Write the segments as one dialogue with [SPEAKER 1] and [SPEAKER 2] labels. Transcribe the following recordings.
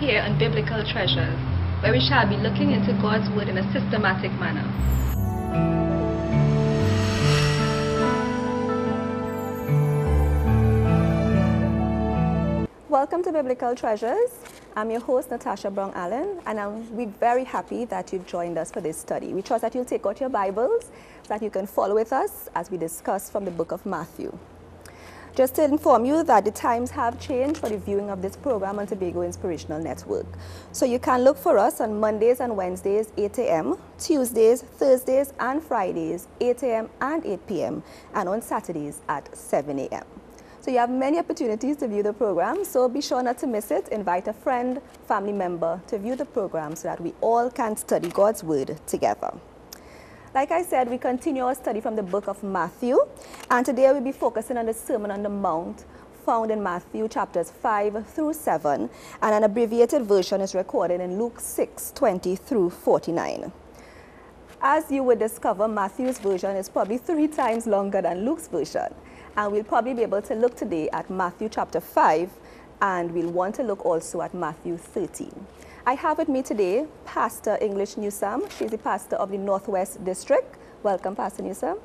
[SPEAKER 1] here on Biblical Treasures, where we shall be looking into God's Word in a systematic manner.
[SPEAKER 2] Welcome to Biblical Treasures. I'm your host, Natasha Brown Allen, and I'm, we're very happy that you've joined us for this study. We trust that you'll take out your Bibles, that you can follow with us as we discuss from the book of Matthew. Just to inform you that the times have changed for the viewing of this program on Tobago Inspirational Network. So you can look for us on Mondays and Wednesdays, 8 a.m., Tuesdays, Thursdays, and Fridays, 8 a.m. and 8 p.m., and on Saturdays at 7 a.m. So you have many opportunities to view the program, so be sure not to miss it. Invite a friend, family member to view the program so that we all can study God's Word together. Like I said, we continue our study from the book of Matthew, and today we'll be focusing on the Sermon on the Mount found in Matthew chapters 5 through 7, and an abbreviated version is recorded in Luke 6, 20 through 49. As you would discover, Matthew's version is probably three times longer than Luke's version, and we'll probably be able to look today at Matthew chapter 5, and we'll want to look also at Matthew 13. I have with me today Pastor English Newsome. She's the pastor of the Northwest District. Welcome, Pastor Newsome.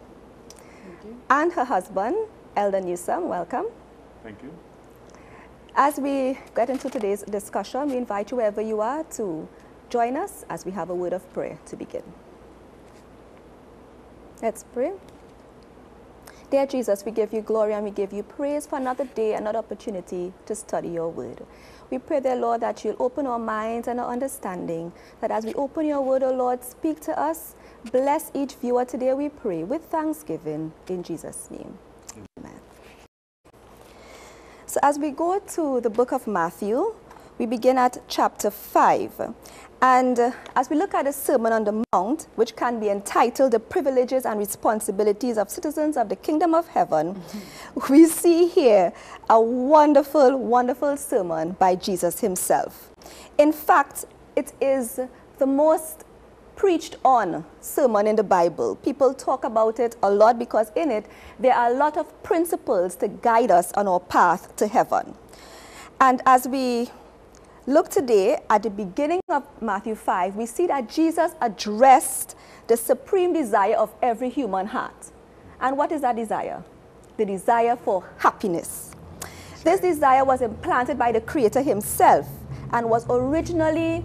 [SPEAKER 3] Thank you.
[SPEAKER 2] And her husband, Elder Newsome. Welcome.
[SPEAKER 3] Thank you.
[SPEAKER 2] As we get into today's discussion, we invite you wherever you are to join us as we have a word of prayer to begin. Let's pray. Dear Jesus, we give you glory and we give you praise for another day, another opportunity to study your word. We pray, dear Lord, that you'll open our minds and our understanding, that as we open your word, O oh Lord, speak to us. Bless each viewer today, we pray, with thanksgiving in Jesus' name. Amen. So as we go to the book of Matthew, we begin at chapter 5. And uh, as we look at the Sermon on the Mount, which can be entitled The Privileges and Responsibilities of Citizens of the Kingdom of Heaven, mm -hmm. we see here a wonderful, wonderful sermon by Jesus himself. In fact, it is the most preached on sermon in the Bible. People talk about it a lot because in it there are a lot of principles to guide us on our path to heaven. And as we look today at the beginning of Matthew 5, we see that Jesus addressed the supreme desire of every human heart. And what is that desire? The desire for happiness. This desire was implanted by the Creator himself and was originally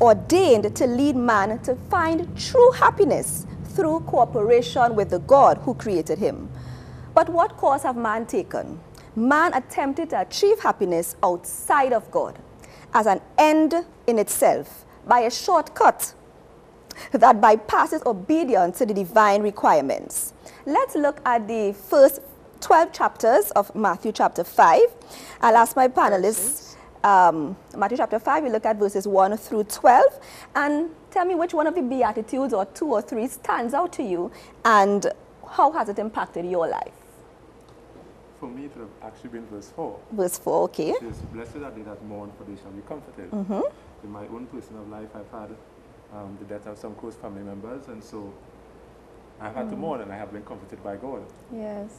[SPEAKER 2] ordained to lead man to find true happiness through cooperation with the God who created him. But what course have man taken? Man attempted to achieve happiness outside of God as an end in itself by a shortcut that bypasses obedience to the divine requirements. Let's look at the first 12 chapters of Matthew chapter 5. I'll ask my panelists, um, Matthew chapter 5, we look at verses 1 through 12, and tell me which one of the Beatitudes or two or three stands out to you, and how has it impacted your life?
[SPEAKER 3] For me, it would have actually been verse 4.
[SPEAKER 2] Verse 4, okay.
[SPEAKER 3] It says, Blessed are they that mourn, for they shall be comforted.
[SPEAKER 2] Mm -hmm.
[SPEAKER 3] In my own personal life, I've had um, the death of some close family members, and so I've had mm. to mourn, and I have been comforted by God.
[SPEAKER 2] Yes.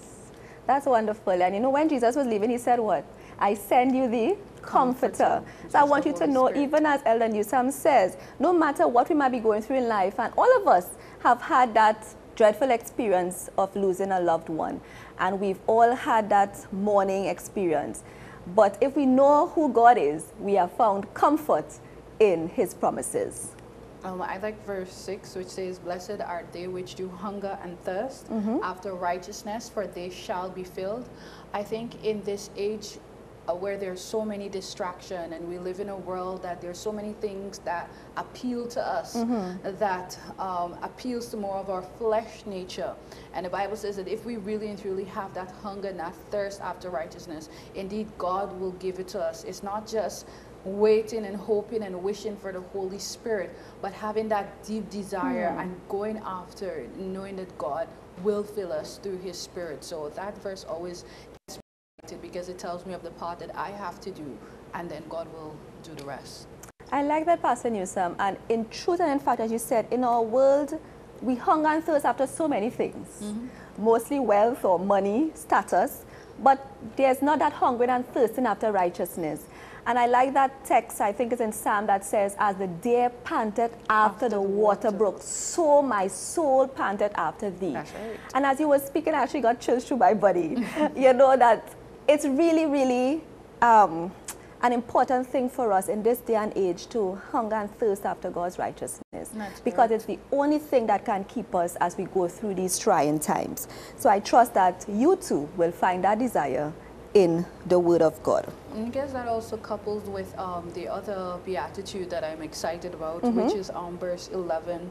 [SPEAKER 2] That's wonderful. And you know, when Jesus was leaving, he said what? I send you the comforter. So I want you to know, even as Elder Newsome says, no matter what we might be going through in life, and all of us have had that dreadful experience of losing a loved one. And we've all had that mourning experience. But if we know who God is, we have found comfort in his promises.
[SPEAKER 4] Um, I like verse 6, which says, Blessed are they which do hunger and thirst mm -hmm. after righteousness, for they shall be filled. I think in this age, uh, where there's so many distraction and we live in a world that there's so many things that appeal to us mm -hmm. that um, appeals to more of our flesh nature and the bible says that if we really and truly have that hunger and that thirst after righteousness indeed god will give it to us it's not just waiting and hoping and wishing for the holy spirit but having that deep desire mm. and going after knowing that god will fill us through his spirit so that verse always because it tells me of the part that I have to do and then God will do the rest.
[SPEAKER 2] I like that, Pastor Newsome. And in truth and in fact, as you said, in our world, we hunger and thirst after so many things, mm -hmm. mostly wealth or money, status. but there's not that hunger and thirsting after righteousness. And I like that text, I think it's in Psalm that says, As the deer panted after, after the, the water, water brook, so my soul panted after thee.
[SPEAKER 4] Right.
[SPEAKER 2] And as you were speaking, I actually got chills through my body. you know, that it's really, really um, an important thing for us in this day and age to hunger and thirst after God's righteousness.
[SPEAKER 4] That's
[SPEAKER 2] because
[SPEAKER 4] correct.
[SPEAKER 2] it's the only thing that can keep us as we go through these trying times. So I trust that you too will find that desire in the Word of God.
[SPEAKER 4] And I guess that also couples with um, the other beatitude that I'm excited about,
[SPEAKER 2] Mhm.
[SPEAKER 4] which is um, verse 11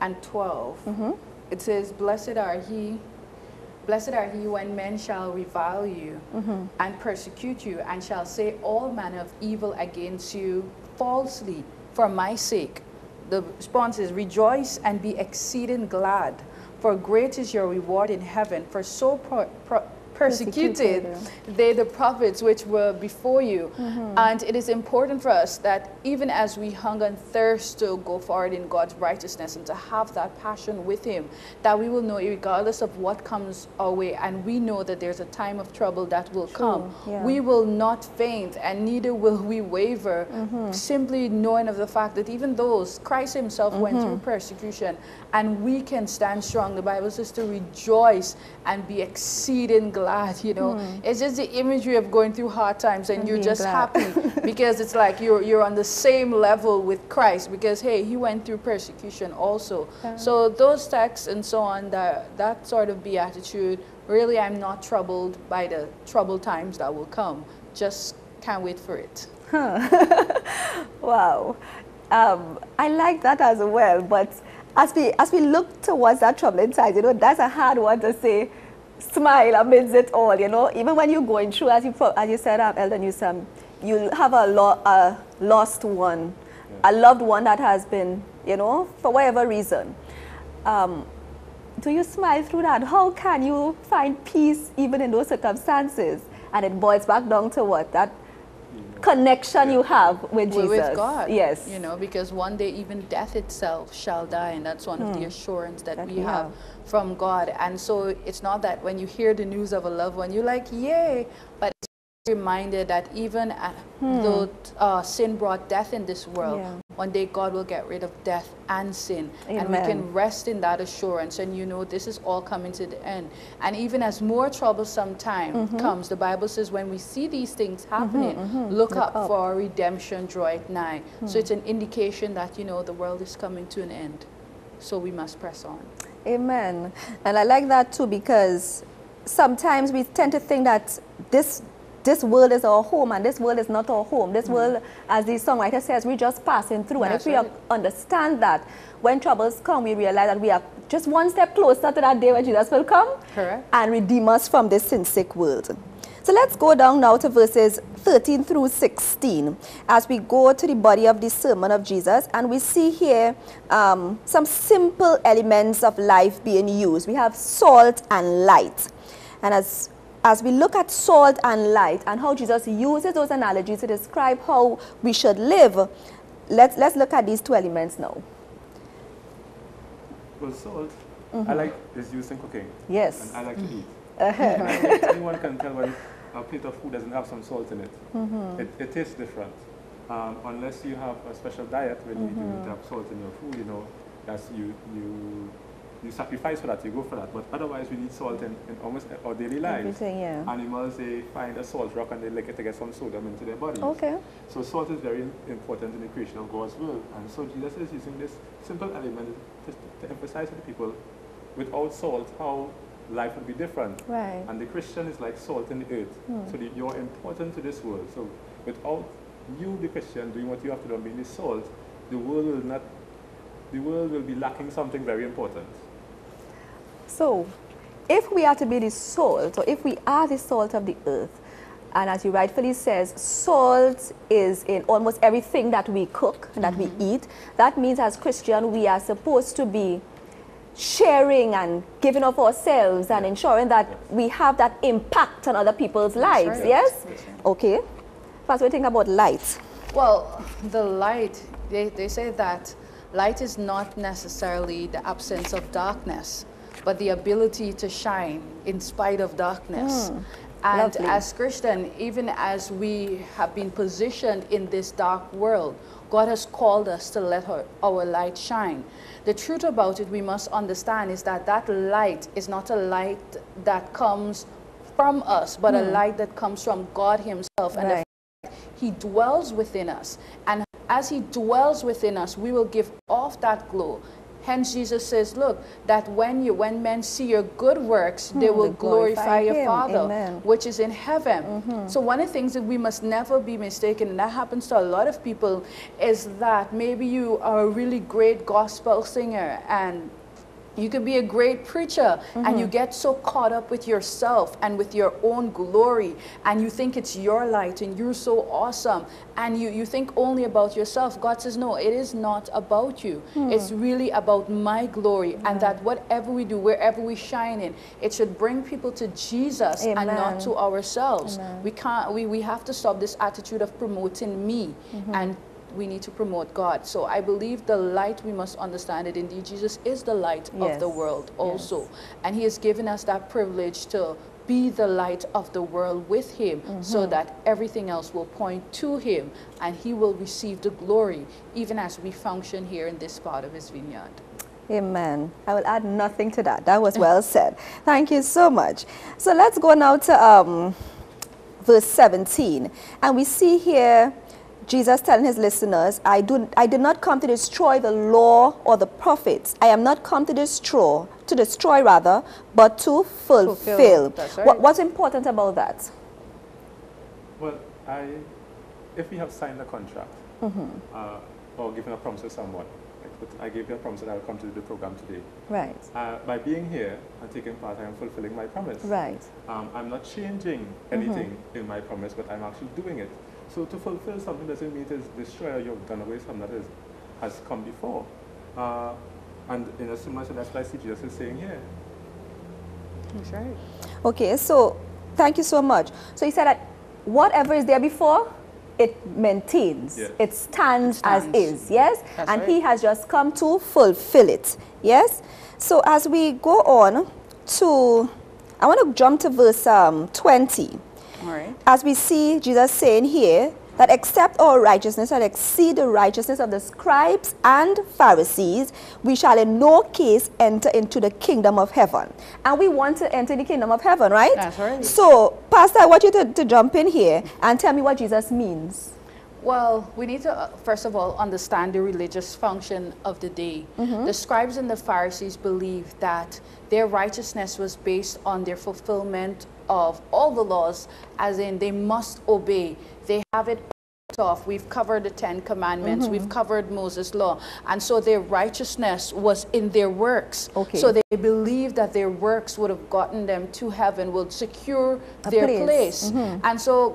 [SPEAKER 4] and 12.
[SPEAKER 2] Mhm.
[SPEAKER 4] It says, Blessed are he, blessed are he when men shall revile you
[SPEAKER 2] Mhm.
[SPEAKER 4] and persecute you, and shall say all manner of evil against you falsely for my sake. The response is, Rejoice and be exceeding glad, for great is your reward in heaven, for so pro- pro- persecuted
[SPEAKER 2] Persecuted,
[SPEAKER 4] they the prophets which were before you. Mm-hmm. And it is important for us that even as we hunger and thirst to go forward in God's righteousness and to have that passion with Him, that we will know, regardless of what comes our way, and we know that there's a time of trouble that will come,
[SPEAKER 2] yeah.
[SPEAKER 4] we will not faint and neither will we waver, mm-hmm. simply knowing of the fact that even those, Christ Himself went mm-hmm. through persecution, and we can stand strong. The Bible says to rejoice and be exceeding glad, you know. It's just the imagery of going through hard times and,
[SPEAKER 2] And
[SPEAKER 4] you're just
[SPEAKER 2] glad.
[SPEAKER 4] happy because it's like you're, you're on the same level with Christ because, hey, he went through persecution also. So those texts and so on, that, that sort of beatitude, really I'm not troubled by the troubled times that will come. Just can't wait for it.
[SPEAKER 2] Wow. Um, I like that as well. But as we as we look towards that troubling times, you know, that's a hard one to say. Smile amidst it all, you know. Even when you're going through, as you as you said, um, Elder Newsome, you have a, lo- a lost one, a loved one that has been, you know, for whatever reason. Um, do you smile through that? How can you find peace even in those circumstances? And it boils back down to what that connection you have with Jesus.
[SPEAKER 4] With- God.
[SPEAKER 2] Yes.
[SPEAKER 4] You know, because one day even death itself shall die, and that's one of the assurance that,
[SPEAKER 2] That
[SPEAKER 4] we have,
[SPEAKER 2] have.
[SPEAKER 4] from God. And so it's not that when you hear the news of a loved one, you're like, yay, but it's reminded that even at, though uh, sin brought death in this world,
[SPEAKER 2] Yeah.
[SPEAKER 4] One day God will get rid of death and sin. And we can rest in that assurance and you know this is all coming to the end. And even as more troublesome time
[SPEAKER 2] Mm-hmm.
[SPEAKER 4] comes, the Bible says when we see these things happening, look,
[SPEAKER 2] Look
[SPEAKER 4] up,
[SPEAKER 2] up.
[SPEAKER 4] for our redemption draweth nigh.
[SPEAKER 2] Hmm.
[SPEAKER 4] So it's an indication that you know the world is coming to an end. So we must press on.
[SPEAKER 2] Amen. And I like that too because sometimes we tend to think that this this world is our home and this world is not our home. This world, as the songwriter says, we're just passing through. And if we
[SPEAKER 4] right.
[SPEAKER 2] understand that, when troubles come, we realize that we are just one step closer to that day when Jesus will come
[SPEAKER 4] Correct.
[SPEAKER 2] and redeem us from this sin sick world. So let's go down now to verses 13 through 16 as we go to the body of the sermon of Jesus. And we see here um, some simple elements of life being used. We have salt and light. And as, as we look at salt and light and how Jesus uses those analogies to describe how we should live, let's, let's look at these two elements now.
[SPEAKER 3] Well, salt, mm-hmm. I like is used in cooking.
[SPEAKER 2] Yes.
[SPEAKER 3] And I like to eat. Uh-huh. I think anyone can tell when a plate of food doesn't have some salt in it. Mm-hmm. It, it tastes different. Um, unless you have a special diet when you mm-hmm. don't have salt in your food, you know, that's you you you sacrifice for that, you go for that. But otherwise, we need salt in, in almost our daily lives.
[SPEAKER 2] Everything, yeah.
[SPEAKER 3] Animals, they find a salt rock and they lick it to get some sodium into their bodies.
[SPEAKER 2] Okay.
[SPEAKER 3] So salt is very important in the creation of God's world. And so Jesus is using this simple element to, to emphasize to the people, without salt, how life would be different.
[SPEAKER 2] Right.
[SPEAKER 3] And the Christian is like salt in the earth. Hmm. So the, you're important to this world. So without you, the Christian, doing what you have to do, and being the salt, the world will not, the world will be lacking something very important.
[SPEAKER 2] So, if we are to be the salt, or if we are the salt of the earth, and as you rightfully says, salt is in almost everything that we cook, and that we mm-hmm. eat. That means as Christian, we are supposed to be sharing and giving of ourselves and ensuring that we have that impact on other people's lives.
[SPEAKER 4] right.
[SPEAKER 2] Yes?
[SPEAKER 4] Right.
[SPEAKER 2] Okay. First, we think about light.
[SPEAKER 4] Well, the light, they, they say that light is not necessarily the absence of darkness, but the ability to shine in spite of darkness. Hmm. And
[SPEAKER 2] Lovely.
[SPEAKER 4] as Christian, even as we have been positioned in this dark world, God has called us to let our, our light shine. The truth about it we must understand is that that light is not a light that comes from us, but a hmm. light that comes from God Himself. And the
[SPEAKER 2] Right.
[SPEAKER 4] he dwells within us. And as He dwells within us, we will give off that glow. Hence, Jesus says, Look, that when you when men see your good works, they hmm, will
[SPEAKER 2] they'll glorify
[SPEAKER 4] glorify your Father,
[SPEAKER 2] Amen.
[SPEAKER 4] which is in heaven. Mm-hmm. So, one of the things that we must never be mistaken, and that happens to a lot of people, is that maybe you are a really great gospel singer and you could be a great preacher and you mm-hmm. get so caught up with yourself and with your own glory and you think it's your light and you're so awesome and you, you think only about yourself. God says, No, it is not about you. Hmm. It's really about my glory and that whatever we do, wherever we shine in, it should bring people to Jesus and not to ourselves. We can't we, we have to stop this attitude of promoting me mm-hmm. and we need to promote God. So I believe the light, we must understand it. Indeed, Jesus is the light of the world also. And He has given us that privilege to be the light of the world with Him so that everything else will point to Him and He will receive the glory even as we function here in this part of His vineyard.
[SPEAKER 2] Amen. I will add nothing to that. That was well said. Thank you so much. So let's go now to um, verse 17. And we see here Jesus telling his listeners, I, do, I did not come to destroy the law or the prophets. I am not come to destroy, to destroy rather, but to fulfill.
[SPEAKER 4] Fulfill. Right.
[SPEAKER 2] What, what's important about that?
[SPEAKER 3] Well, I, if we have signed a contract uh, or given a promise to someone, like I gave you a promise that I will come to the program today.
[SPEAKER 2] Right.
[SPEAKER 3] Uh, by being here and taking part, I am fulfilling my promise.
[SPEAKER 2] Right.
[SPEAKER 3] Um, I'm not changing anything in my promise, but I'm actually doing it. So to fulfill something doesn't mean to destroy or you've done away something that is, has come before. Uh, and in a similar sense, that's what I see Jesus is saying here.
[SPEAKER 4] That's right.
[SPEAKER 2] Okay, so thank you so much. So he said that whatever is there before, it maintains.
[SPEAKER 3] Yes.
[SPEAKER 2] It stands,
[SPEAKER 4] Stands.
[SPEAKER 2] as is, yes?
[SPEAKER 4] That's
[SPEAKER 2] and
[SPEAKER 4] right.
[SPEAKER 2] he has just come to fulfill it, yes? So as we go on to, I want to jump to verse um, 20.
[SPEAKER 4] All right.
[SPEAKER 2] As we see Jesus saying here, that except our righteousness shall exceed the righteousness of the scribes and Pharisees, we shall in no case enter into the kingdom of heaven. And we want to enter the kingdom of heaven, right?
[SPEAKER 4] That's right.
[SPEAKER 2] So, Pastor, I want you to, to jump in here and tell me what Jesus means.
[SPEAKER 4] Well, we need to, uh, first of all, understand the religious function of the day. The scribes and the Pharisees believed that their righteousness was based on their fulfillment of all the laws, as in they must obey. They have it off. We've covered the Ten Commandments. We've mm-hmm. covered Moses' law. And so their righteousness was in their works.
[SPEAKER 2] Okay.
[SPEAKER 4] So they believed that their works would have gotten them to heaven, would secure
[SPEAKER 2] A
[SPEAKER 4] their
[SPEAKER 2] place.
[SPEAKER 4] place. Mm-hmm. And so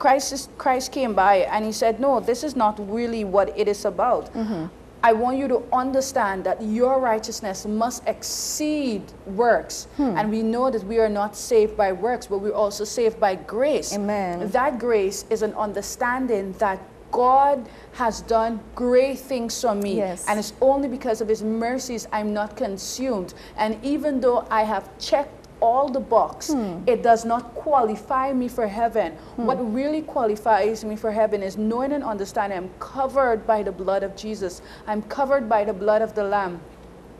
[SPEAKER 4] Christ, is- Christ came by and he said, No, this is not really what it is about. Mm-hmm. I want you to understand that your righteousness must exceed works. Hmm. And we know that we are not saved by works, but we're also saved by grace.
[SPEAKER 2] Amen.
[SPEAKER 4] That grace is an understanding that God has done great things for me.
[SPEAKER 2] Yes.
[SPEAKER 4] And it's only because of his mercies I'm not consumed. And even though I have checked all the box, hmm. it does not qualify me for heaven. Hmm. What really qualifies me for heaven is knowing and understanding I'm covered by the blood of Jesus. I'm covered by the blood of the Lamb.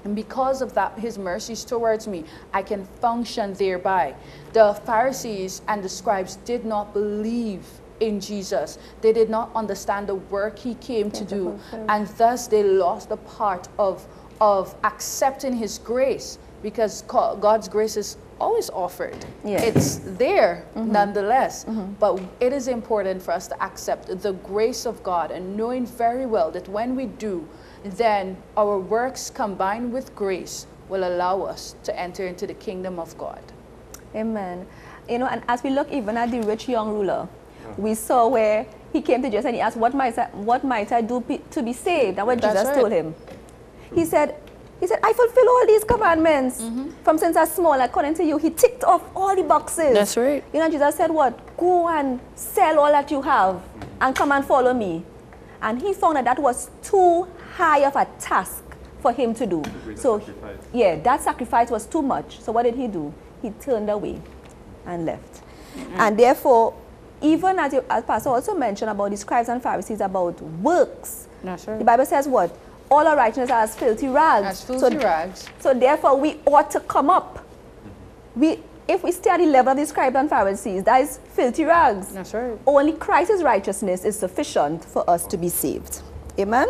[SPEAKER 4] And because of that, his mercies towards me, I can function thereby. The Pharisees and the scribes did not believe in Jesus. They did not understand the work he came to do. And thus they lost the part of, of accepting his grace because God's grace is always offered.
[SPEAKER 2] Yes.
[SPEAKER 4] It's there mm-hmm. nonetheless. Mm-hmm. But it is important for us to accept the grace of God and knowing very well that when we do, then our works combined with grace will allow us to enter into the kingdom of God.
[SPEAKER 2] Amen. You know, and as we look even at the rich young ruler, mm. we saw where he came to Jesus and he asked, What might I, what might I do be, to be saved? And what
[SPEAKER 4] That's
[SPEAKER 2] Jesus
[SPEAKER 4] right.
[SPEAKER 2] told him, he said, he said, I fulfill all these commandments
[SPEAKER 4] Mm-hmm.
[SPEAKER 2] from since I was small, according to you. He ticked off all the boxes.
[SPEAKER 4] That's right.
[SPEAKER 2] You know, Jesus said, What? Go and sell all that you have and come and follow me. And he found that that was too high of a task for him to do. So,
[SPEAKER 3] sacrifice.
[SPEAKER 2] yeah, that sacrifice was too much. So, what did he do? He turned away and left. And therefore, even as, you, as Pastor also mentioned about the scribes and Pharisees about works,
[SPEAKER 4] That's right.
[SPEAKER 2] the Bible says what? All our righteousness are as filthy rags.
[SPEAKER 4] As filthy
[SPEAKER 2] so,
[SPEAKER 4] rags.
[SPEAKER 2] So therefore, we ought to come up. Mm-hmm. We, if we stay at the level of the scribes and Pharisees, that is filthy rags.
[SPEAKER 4] That's right.
[SPEAKER 2] Only Christ's righteousness is sufficient for us to be saved. Amen?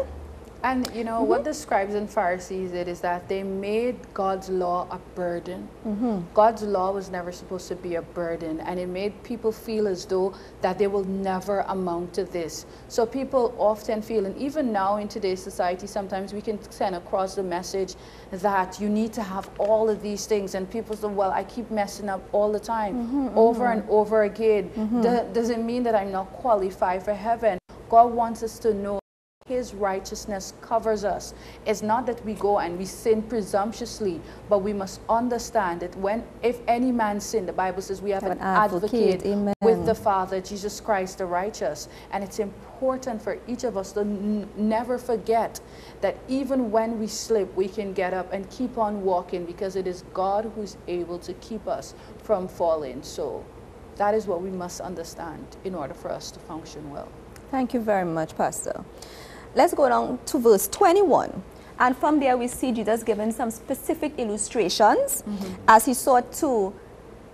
[SPEAKER 4] And you know what mm-hmm. the scribes and Pharisees did is that they made God's law a burden. Mm-hmm. God's law was never supposed to be a burden, and it made people feel as though that they will never amount to this. So people often feel, and even now in today's society, sometimes we can send across the message that you need to have all of these things, and people say, "Well, I keep messing up all the time, mm-hmm, over and over again. Do- does it mean that I'm not qualified for heaven?" God wants us to know his righteousness covers us. It's not that we go and we sin presumptuously, but we must understand that when, if any man sin, the Bible says we have an,
[SPEAKER 2] an advocate.
[SPEAKER 4] advocate, with the Father, Jesus Christ the righteous. And it's important for each of us to n- never forget that even when we slip, we can get up and keep on walking because it is God who's able to keep us from falling. So that is what we must understand in order for us to function well.
[SPEAKER 2] Thank you very much, Pastor. Let's go down to verse 21. And from there, we see Jesus giving some specific illustrations mm-hmm. as he sought to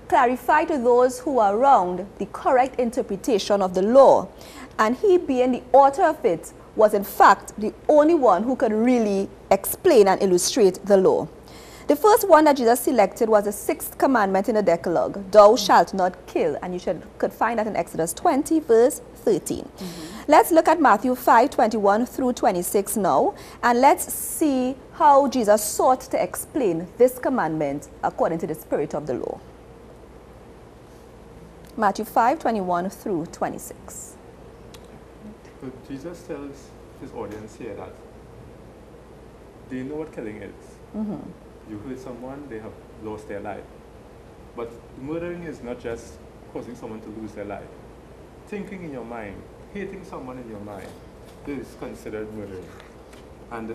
[SPEAKER 2] clarify to those who are around the correct interpretation of the law. And he, being the author of it, was in fact the only one who could really explain and illustrate the law. The first one that Jesus selected was the sixth commandment in the Decalogue, thou mm. shalt not kill. And you should, could find that in Exodus 20, verse 13. Let's look at Matthew 5, 21 through 26 now, and let's see how Jesus sought to explain this commandment according to the spirit of the law. Matthew 5, 21 through 26.
[SPEAKER 3] So Jesus tells his audience here that they know what killing is. Mm-hmm. You hurt someone, they have lost their life. But murdering is not just causing someone to lose their life. Thinking in your mind, hating someone in your mind, this is considered murdering. And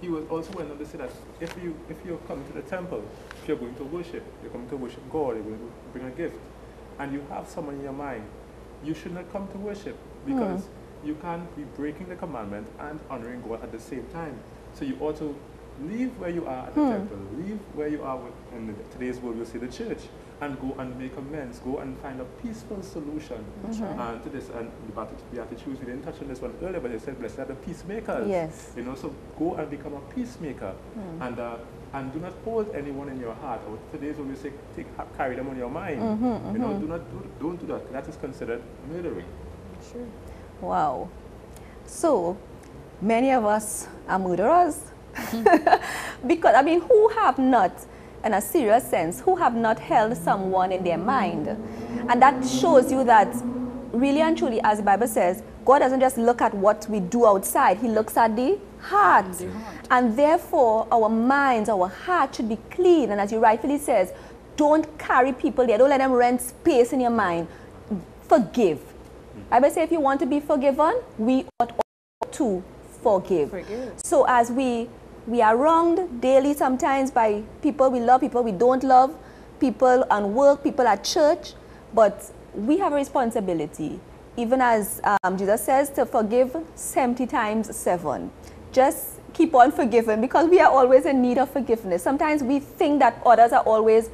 [SPEAKER 3] he was also went on to say that if you if you're coming to the temple, if you're going to worship, you're coming to worship God, you're going to bring a gift, and you have someone in your mind, you should not come to worship because hmm. you can't be breaking the commandment and honoring God at the same time. So you ought to leave where you are at the hmm. temple, leave where you are in today's world, we'll say the church, and go and make amends, go and find a peaceful solution mm-hmm. uh, to this. And the Beati- Beatitudes, we didn't touch on this one earlier, but they said, blessed are the peacemakers.
[SPEAKER 2] Yes.
[SPEAKER 3] You know, so go and become a peacemaker, mm. and uh, and do not hold anyone in your heart. Or today's when we say take, ha- carry them on your mind. Mm-hmm, you know, mm-hmm. do not do, don't do that. That is considered murdering.
[SPEAKER 4] Sure.
[SPEAKER 2] Wow. So, many of us are murderers. because, I mean, who have not, in a serious sense, who have not held someone in their mind? And that shows you that, really and truly, as the Bible says, God doesn't just look at what we do outside, He looks at the heart.
[SPEAKER 4] The heart.
[SPEAKER 2] And therefore, our minds, our heart should be clean. And as you rightfully says, don't carry people there. Don't let them rent space in your mind. Forgive. Hmm. I would say if you want to be forgiven, we ought to forgive.
[SPEAKER 4] Forgive.
[SPEAKER 2] So as we we are wronged daily sometimes by people we love, people we don't love, people on work, people at church, but we have a responsibility, even as um, Jesus says, to forgive 70 times seven. Just keep on forgiving because we are always in need of forgiveness. Sometimes we think that others are always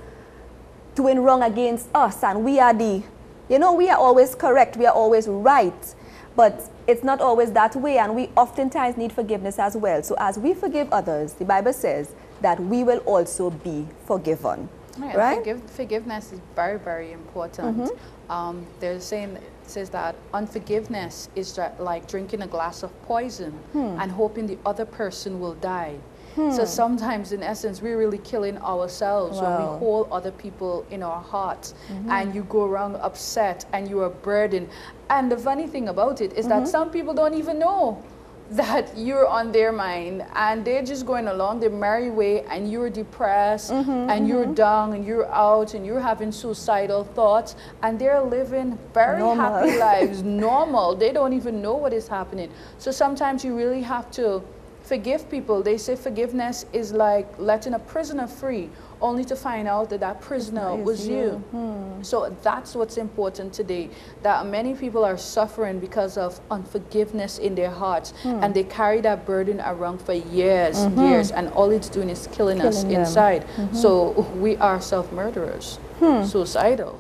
[SPEAKER 2] doing wrong against us and we are the you know we are always correct we are always right but it's not always that way and we oftentimes need forgiveness as well so as we forgive others the bible says that we will also be forgiven
[SPEAKER 4] Right.
[SPEAKER 2] right
[SPEAKER 4] Forgive, forgiveness is very, very important. Mm-hmm. Um, there's a saying that says that unforgiveness is like drinking a glass of poison hmm. and hoping the other person will die. So hmm. sometimes, in essence, we're really killing ourselves when we hold other people in our hearts mm-hmm. and you go around upset and you are burdened. And the funny thing about it is that mm-hmm. some people don't even know that you're on their mind. And they're just going along their merry way and you're depressed mm-hmm, and you're mm-hmm. down and you're out and you're having suicidal thoughts and they're living very
[SPEAKER 2] Normal.
[SPEAKER 4] happy lives normal. They don't even know what is happening. So sometimes you really have to forgive people. They say forgiveness is like letting a prisoner free, only to find out that that prisoner
[SPEAKER 2] Is
[SPEAKER 4] was
[SPEAKER 2] you.
[SPEAKER 4] you.
[SPEAKER 2] Hmm.
[SPEAKER 4] So that's what's important today. That many people are suffering because of unforgiveness in their hearts,
[SPEAKER 2] Hmm.
[SPEAKER 4] and they carry that burden around for years, years, and all it's doing is killing, us
[SPEAKER 2] Mm-hmm. Killing them. Mm-hmm.
[SPEAKER 4] inside. So we are self-murderers, suicidal.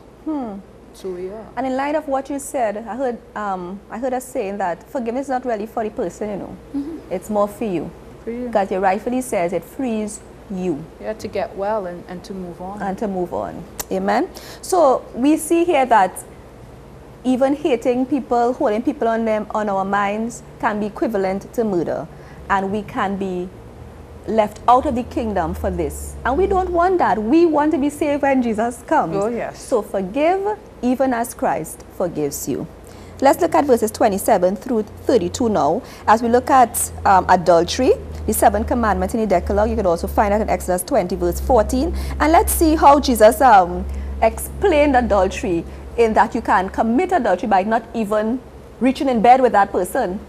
[SPEAKER 4] So we are.
[SPEAKER 2] And in light of what you said, I heard, um, I heard us saying that forgiveness is not really for the person, you know. It's more for you.
[SPEAKER 4] For you.
[SPEAKER 2] Because you rightfully says it frees you
[SPEAKER 4] Yeah, to get well and, and to move on.
[SPEAKER 2] and to move on. Amen. So we see here that even hating people, holding people on them on our minds can be equivalent to murder. And we can be left out of the kingdom for this. And we don't want that. We want to be saved when Jesus comes.
[SPEAKER 4] Oh, yes.
[SPEAKER 2] So forgive even as Christ forgives you. Let's look at verses 27 through 32 now. As we look at um, adultery, the seventh commandment in the Decalogue, you can also find that in Exodus 20, verse 14. And let's see how Jesus um, explained adultery in that you can commit adultery by not even reaching in bed with that person.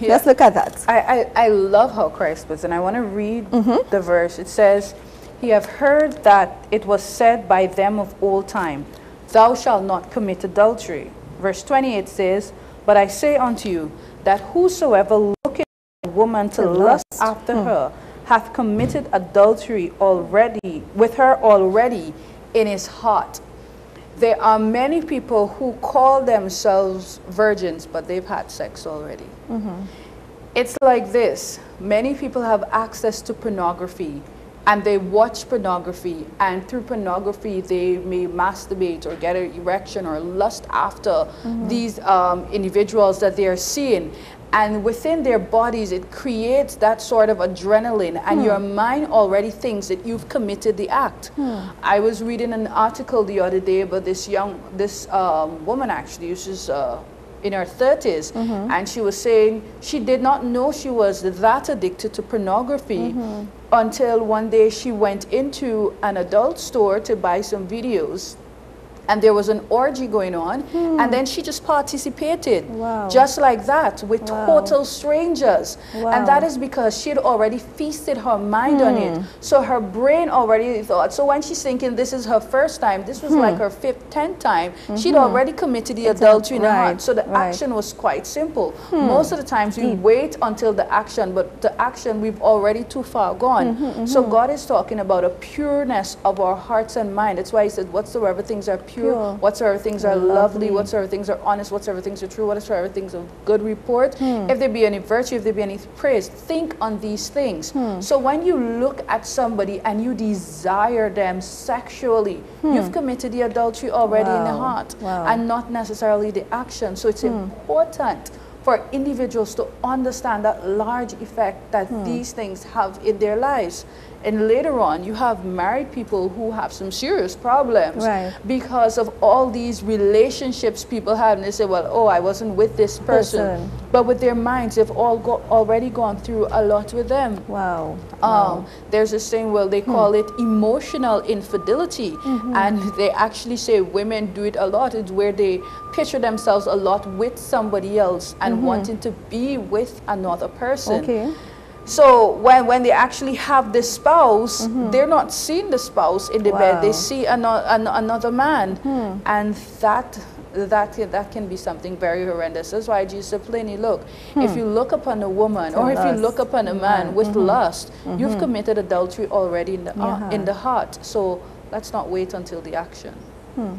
[SPEAKER 4] Yeah.
[SPEAKER 2] Let's look at that.
[SPEAKER 4] I, I, I love how Christ puts, and I want to read the verse. It says, He have heard that it was said by them of old time, Thou shalt not commit adultery. Verse 28 says, But I say unto you, that whosoever looketh woman to
[SPEAKER 2] To
[SPEAKER 4] lust
[SPEAKER 2] lust.
[SPEAKER 4] after hmm. her hath committed adultery already with her already in his heart. There are many people who call themselves virgins, but they've had sex already. Mm-hmm. It's like this many people have access to pornography and they watch pornography, and through pornography, they may masturbate or get an erection or lust after mm-hmm. these um, individuals that they are seeing. And within their bodies, it creates that sort of adrenaline, and your mind already thinks that you've committed the act. I was reading an article the other day about this young, this um, woman actually, she's uh, in her 30s and she was saying she did not know she was that addicted to pornography until one day she went into an adult store to buy some videos and there was an orgy going on hmm. and then she just participated.
[SPEAKER 2] Wow.
[SPEAKER 4] just like that with
[SPEAKER 2] Wow.
[SPEAKER 4] total strangers. And that is because she had already feasted her mind on it. Hmm. So her brain already thought so when she's thinking this is her first time this was like hmm. her fifth tenth time she'd already committed the
[SPEAKER 2] It's a-
[SPEAKER 4] adultery in her heart. so the
[SPEAKER 2] right.
[SPEAKER 4] action was quite simple. Most of the times we wait until the action but the action we've already too far gone. Mm-hmm, so mm-hmm. god is talking about a pureness of our hearts and mind. That's why he said whatsoever things are pure,
[SPEAKER 2] Pure.
[SPEAKER 4] whatsoever things are lovely,
[SPEAKER 2] Lovely.
[SPEAKER 4] whatsoever things are honest whatsoever things are true whatsoever things of good report hmm. if there be any virtue if there be any praise think on these things hmm. so when you look at somebody and you desire them sexually hmm. you've committed the adultery already in the heart
[SPEAKER 2] Wow.
[SPEAKER 4] and not necessarily the action. So it's important for individuals to understand that large effect that
[SPEAKER 2] Hmm.
[SPEAKER 4] these things have in their lives. And later on, you have married people who have some serious problems
[SPEAKER 2] Right.
[SPEAKER 4] because of all these relationships people have. And they say, well, oh, I wasn't with this person.
[SPEAKER 2] Person.
[SPEAKER 4] But with their minds, they've all go- already gone through a lot with them.
[SPEAKER 2] Wow.
[SPEAKER 4] Um, there's this thing well they hmm. call it emotional infidelity mm-hmm. and they actually say women do it a lot it's where they picture themselves a lot with somebody else and mm-hmm. wanting to be with another person
[SPEAKER 2] Okay.
[SPEAKER 4] So when, when they actually have this spouse mm-hmm. they're not seeing the spouse in the bed they
[SPEAKER 2] Wow.
[SPEAKER 4] see another, another man hmm. and that that can, that can be something very horrendous. That's why Jesus said plainly, look, if hmm. you look upon a woman
[SPEAKER 2] To
[SPEAKER 4] or if you look upon a man mm-hmm. with mm-hmm. lust, you've committed adultery already in the, uh, in
[SPEAKER 2] heart.
[SPEAKER 4] the heart. So let's not wait until the action. Hmm.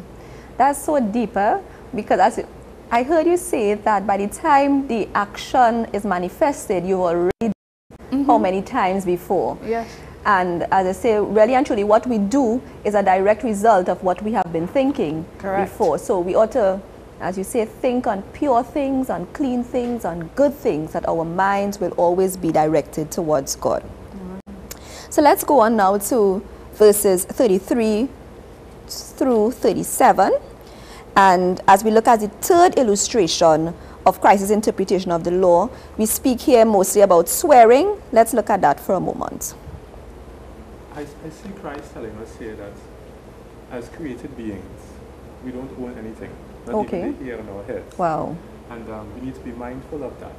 [SPEAKER 2] That's so deeper because as it- I heard you say that by the time the action is manifested, you've already Mm-hmm. how many times before.
[SPEAKER 4] Yes.
[SPEAKER 2] And as I say, really and truly, what we do is a direct result of what we have been thinking
[SPEAKER 4] Correct.
[SPEAKER 2] before. So we ought to, as you say, think on pure things, on clean things, on good things, that our minds will always be directed towards God. Mm-hmm. So let's go on now to verses 33 through 37. And as we look at the third illustration of Christ's interpretation of the law, we speak here mostly about swearing. Let's look at that for a moment.
[SPEAKER 3] I, I see Christ telling us here that as created beings, we don't own anything, not
[SPEAKER 2] Okay.
[SPEAKER 3] even the hair on our heads.
[SPEAKER 2] Wow.
[SPEAKER 3] And um, we need to be mindful of that.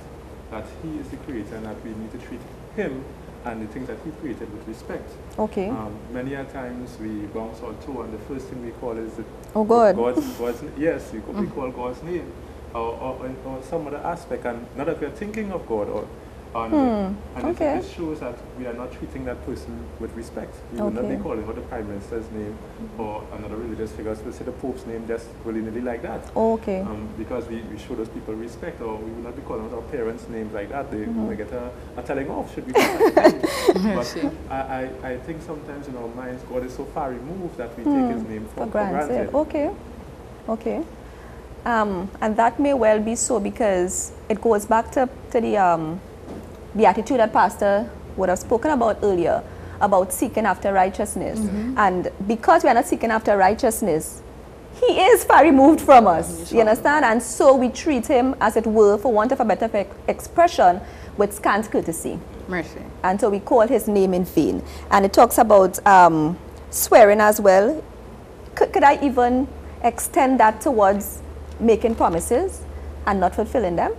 [SPEAKER 3] that He is the Creator and that we need to treat Him and the things that He created with respect.
[SPEAKER 2] Okay.
[SPEAKER 3] Um, many a times we bounce our toe, and the first thing we call is the,
[SPEAKER 2] Oh, God.
[SPEAKER 3] God's, God's yes, we, we call God's name or, or, or some other aspect, and not that we're thinking of God or. And, and it-
[SPEAKER 2] okay.
[SPEAKER 3] it, shows that we are not treating that person with respect. We will not be calling out the Prime Minister's name or another religious figure, we'll say the Pope's name just willy-nilly like that.
[SPEAKER 2] Okay.
[SPEAKER 3] Um, because we, we show those people respect, or we will not be calling out our parents' names like that. They
[SPEAKER 2] Mm-hmm.
[SPEAKER 3] might get a, a telling off, should we call. But I, I, I think sometimes in our minds, God is so far removed that we take His name for,
[SPEAKER 2] Hmm. for granted.
[SPEAKER 3] granted.
[SPEAKER 2] Okay. Okay. Um, and that may well be so because it goes back to, to the, um, the attitude that Pastor would have spoken about earlier about seeking after righteousness. And because we are not seeking after righteousness, he is far removed from us. You understand? And so we treat him, as it were, for want of a better ex- expression, with scant courtesy.
[SPEAKER 4] Mercy.
[SPEAKER 2] and so we call his name in vain. And it talks about um, swearing as well. Could, could I even extend that towards making promises and not fulfilling them?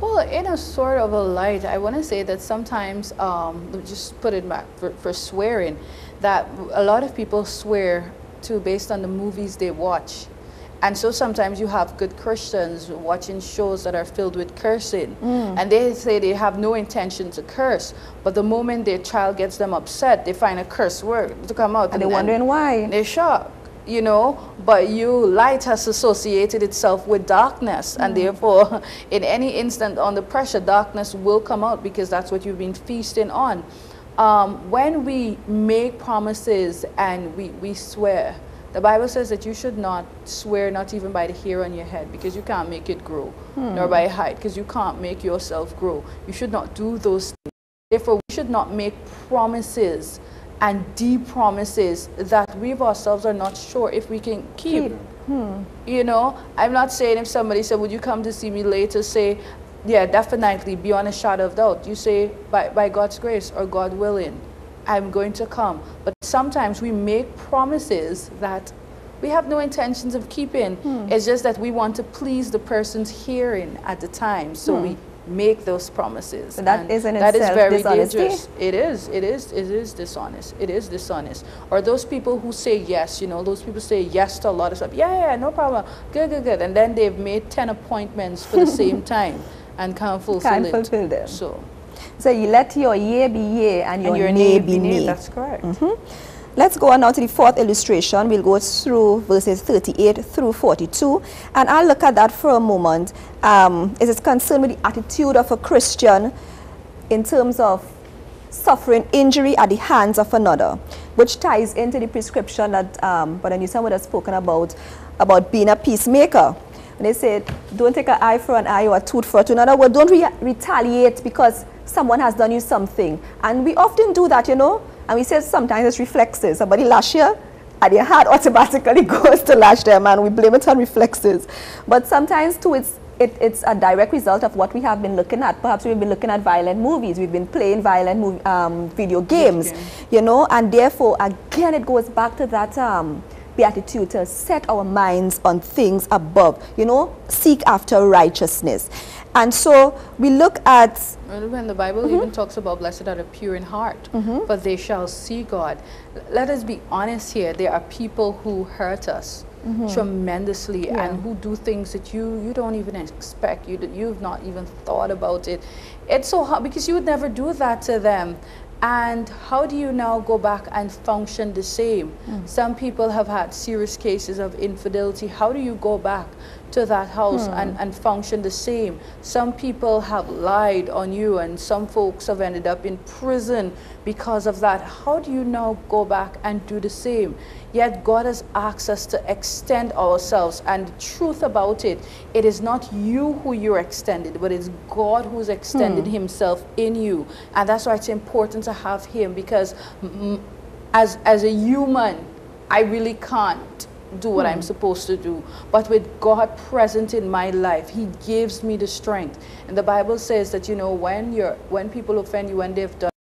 [SPEAKER 4] Well, in a sort of a light, I want to say that sometimes, um, just put it back for, for swearing, that a lot of people swear to based on the movies they watch. And so sometimes you have good Christians watching shows that are filled with cursing. And they say they have no intention to curse. But the moment their child gets them upset, they find a curse word to come out.
[SPEAKER 2] And they're wondering why.
[SPEAKER 4] They're shocked, you know, but you, light has associated itself with darkness, and therefore, in any instant under pressure, darkness will come out because that's what you've been feasting on. Um, when we make promises and we, we swear, the Bible says that you should not swear, not even by the hair on your head, because you can't make it grow, nor by height, because you can't make yourself grow. You should not do those things. Therefore, we should not make promises and deep promises that we ourselves are not sure if we can keep. Hmm. You know, I'm not saying if somebody said, Would you come to see me later? Say, Yeah, definitely, beyond a shadow of doubt. You say, By, by God's grace or God willing, I'm going to come. But sometimes we make promises that we have no intentions of keeping. Hmm. It's just that we want to please the person's hearing at the time. So hmm. we make those promises.
[SPEAKER 2] So that
[SPEAKER 4] And
[SPEAKER 2] is in
[SPEAKER 4] that is
[SPEAKER 2] itself
[SPEAKER 4] very
[SPEAKER 2] dishonesty?
[SPEAKER 4] dangerous. It is. It is. It is dishonest. It is dishonest. Or those people who say yes, you know, those people say yes to a lot of stuff. Yeah, yeah, no problem. Good, good, good. And then they've made 10 appointments for the same time and can't fulfill
[SPEAKER 2] Can't
[SPEAKER 4] it.
[SPEAKER 2] fulfill them.
[SPEAKER 4] So,
[SPEAKER 2] So you let your yea be yea and your,
[SPEAKER 4] and your
[SPEAKER 2] nay
[SPEAKER 4] name
[SPEAKER 2] be nay.
[SPEAKER 4] That's correct. Mm-hmm.
[SPEAKER 2] Let's go on now to the fourth illustration. We'll go through verses 38 through 42. And I'll look at that for a moment. Um, it is concerned with the attitude of a Christian in terms of suffering injury at the hands of another, which ties into the prescription that um, Brother Newsome would have spoken about, about being a peacemaker. When they said, don't take an eye for an eye or a tooth for a tooth. In other words, don't re- retaliate because someone has done you something. And we often do that, you know. And we say sometimes it's reflexes. Somebody lash you, and your heart automatically goes to lash them, and we blame it on reflexes. But sometimes, too, it's it, it's a direct result of what we have been looking at. Perhaps we've been looking at violent movies, we've been playing violent movie, um, video games,
[SPEAKER 4] games.
[SPEAKER 2] you know, and therefore, again, it goes back to that um, beatitude to set our minds on things above, you know, seek after righteousness. And so we look at
[SPEAKER 4] when the Bible
[SPEAKER 2] Mm-hmm.
[SPEAKER 4] even talks about blessed are the pure in heart, but they shall see God. Let us be honest here. There are people who hurt us tremendously
[SPEAKER 2] Mm-hmm. Yeah.
[SPEAKER 4] and who do things that you, you don't even expect. You, you've not even thought about it. It's so hard because you would never do that to them. And how do you now go back and function the same?
[SPEAKER 2] Mm.
[SPEAKER 4] Some people have had serious cases of infidelity. How do you go back to that house
[SPEAKER 2] Hmm.
[SPEAKER 4] and, and function the same? Some people have lied on you, and some folks have ended up in prison because of that. How do you now go back and do the same? Yet God has asked us to extend ourselves, and the truth about it, it is not you who you're extended, but it's God who's extended Himself in you, and that's why it's important to have Him because as as a human, I really can't do what I'm hmm. supposed to do. But with God present in my life, He gives me the strength. And the Bible says that you know when you're when people offend you, when they've done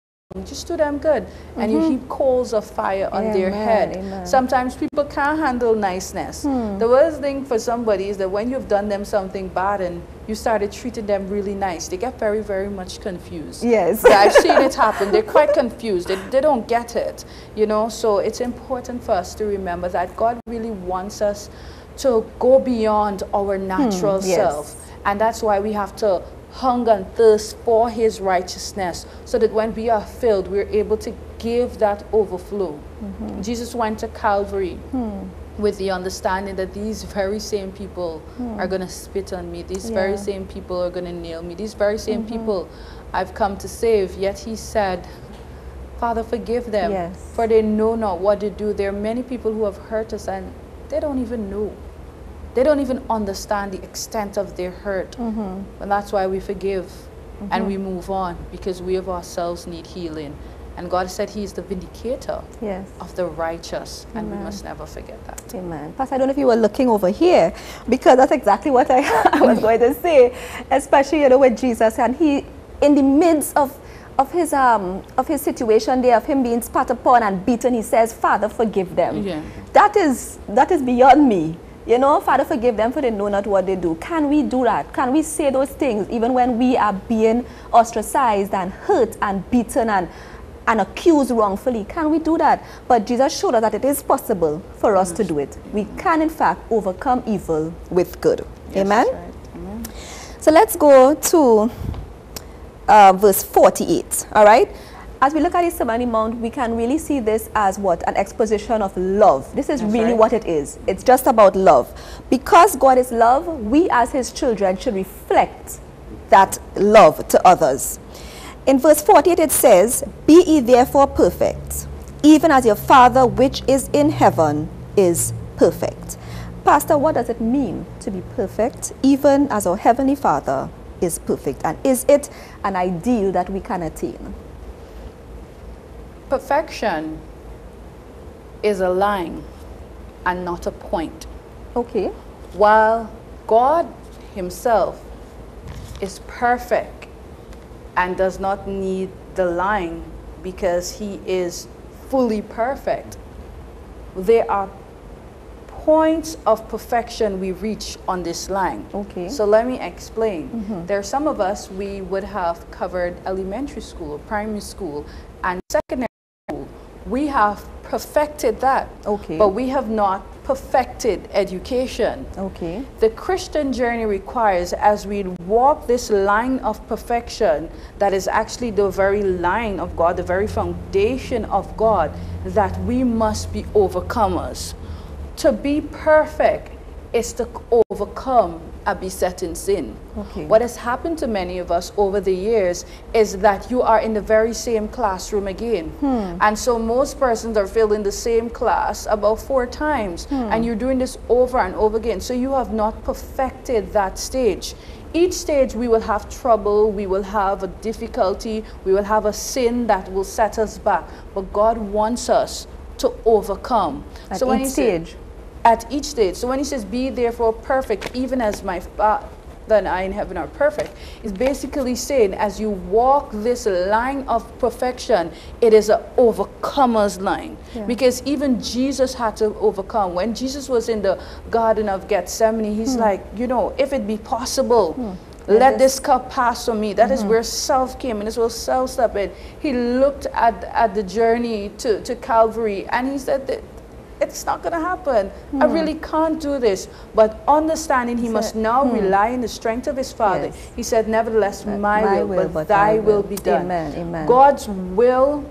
[SPEAKER 4] just do them good. And you mm-hmm. heap coals of fire on their head.
[SPEAKER 2] amen.
[SPEAKER 4] Sometimes people can't handle niceness. Hmm. The worst thing for somebody is that when you've done them something bad and you started treating them really nice, they get very, very much confused.
[SPEAKER 2] Yes.
[SPEAKER 4] Yeah, I've seen it happen. They're quite confused. They, they don't get it, you know. So it's important for us to remember that God really wants us to go beyond our natural hmm.
[SPEAKER 2] yes.
[SPEAKER 4] self. And that's why we have to hunger and thirst for his righteousness so that when we are filled, we're able to give that overflow. Mm-hmm. Jesus went to Calvary hmm. with the understanding that these very same people hmm. are going to spit on me. These very same people are going to nail me. These very same mm-hmm. people I've come to save. Yet he said, Father, forgive them,
[SPEAKER 2] Yes.
[SPEAKER 4] for they know not what to do. There are many people who have hurt us and they don't even know. They don't even understand the extent of their hurt.
[SPEAKER 2] Mm-hmm.
[SPEAKER 4] And that's why we forgive and we move on because we of ourselves need healing. And God said He is the vindicator
[SPEAKER 2] Yes.
[SPEAKER 4] of the righteous, and we must never forget that.
[SPEAKER 2] Amen. Pastor, I don't know if you were looking over here because that's exactly what I, I was going to say, especially you know with Jesus and he in the midst of of his um of his situation there of him being spat upon and beaten, he says, Father, forgive them.
[SPEAKER 4] Yeah.
[SPEAKER 2] That is that is beyond me. You know, Father, forgive them for they know not what they do. Can we do that? Can we say those things even when we are being ostracized and hurt and beaten and and accused wrongfully. Can we do that? But Jesus showed us that it is possible for us to do it. We can, in fact, overcome evil with good. Amen?
[SPEAKER 4] Right. Amen.
[SPEAKER 2] So let's go to uh, verse 48. All right? As we look at on Mount, we can really see this as what? An exposition of love. This is
[SPEAKER 4] That's
[SPEAKER 2] really
[SPEAKER 4] right.
[SPEAKER 2] what it is. It's just about love. Because God is love, we as His children should reflect that love to others. In verse 48, it says, Be ye therefore perfect, even as your Father which is in heaven is perfect. Pastor, what does it mean to be perfect, even as our Heavenly Father is perfect? And is it an ideal that we can attain?
[SPEAKER 4] Perfection is a line and not a point.
[SPEAKER 2] Okay.
[SPEAKER 4] While God Himself is perfect and does not need the line because He is fully perfect, there are points of perfection we reach on this line.
[SPEAKER 2] Okay.
[SPEAKER 4] So let me explain. Mm-hmm. There are some of us we would have covered elementary school, primary school, and secondary school. We have perfected that.
[SPEAKER 2] Okay.
[SPEAKER 4] But we have not perfected education.
[SPEAKER 2] Okay.
[SPEAKER 4] The Christian journey requires, as we walk this line of perfection, that is actually the very line of God, the very foundation of God, that we must be overcomers. To be perfect is to overcome a besetting sin.
[SPEAKER 2] Okay.
[SPEAKER 4] What has happened to many of us over the years is that you are in the very same classroom again. Hmm. And so most persons are filled in the same class about four times, hmm. and you're doing this over and over again. So you have not perfected that stage. Each stage we will have trouble, we will have a difficulty, we will have a sin that will set us back. But God wants us to overcome.
[SPEAKER 2] At
[SPEAKER 4] so
[SPEAKER 2] each stage.
[SPEAKER 4] At each stage. So when he says, Be therefore perfect, even as my Father and I in heaven are perfect, is basically saying, as you walk this line of perfection, it is an overcomer's line.
[SPEAKER 2] Yeah.
[SPEAKER 4] Because even Jesus had to overcome. When Jesus was in the Garden of Gethsemane, he's hmm. like, You know, if it be possible, hmm. let this cup pass from me. That is hmm. where self came and this was self step in. He looked at, at the journey to, to Calvary and he said that it's not going to happen. I hmm. really can't do this. But understanding he must now hmm. rely on the strength of his Father.
[SPEAKER 2] Yes.
[SPEAKER 4] He said, Nevertheless, my,
[SPEAKER 2] my
[SPEAKER 4] will,
[SPEAKER 2] will,
[SPEAKER 4] but,
[SPEAKER 2] but
[SPEAKER 4] thy will
[SPEAKER 2] will.
[SPEAKER 4] be done.
[SPEAKER 2] Amen, amen.
[SPEAKER 4] God's will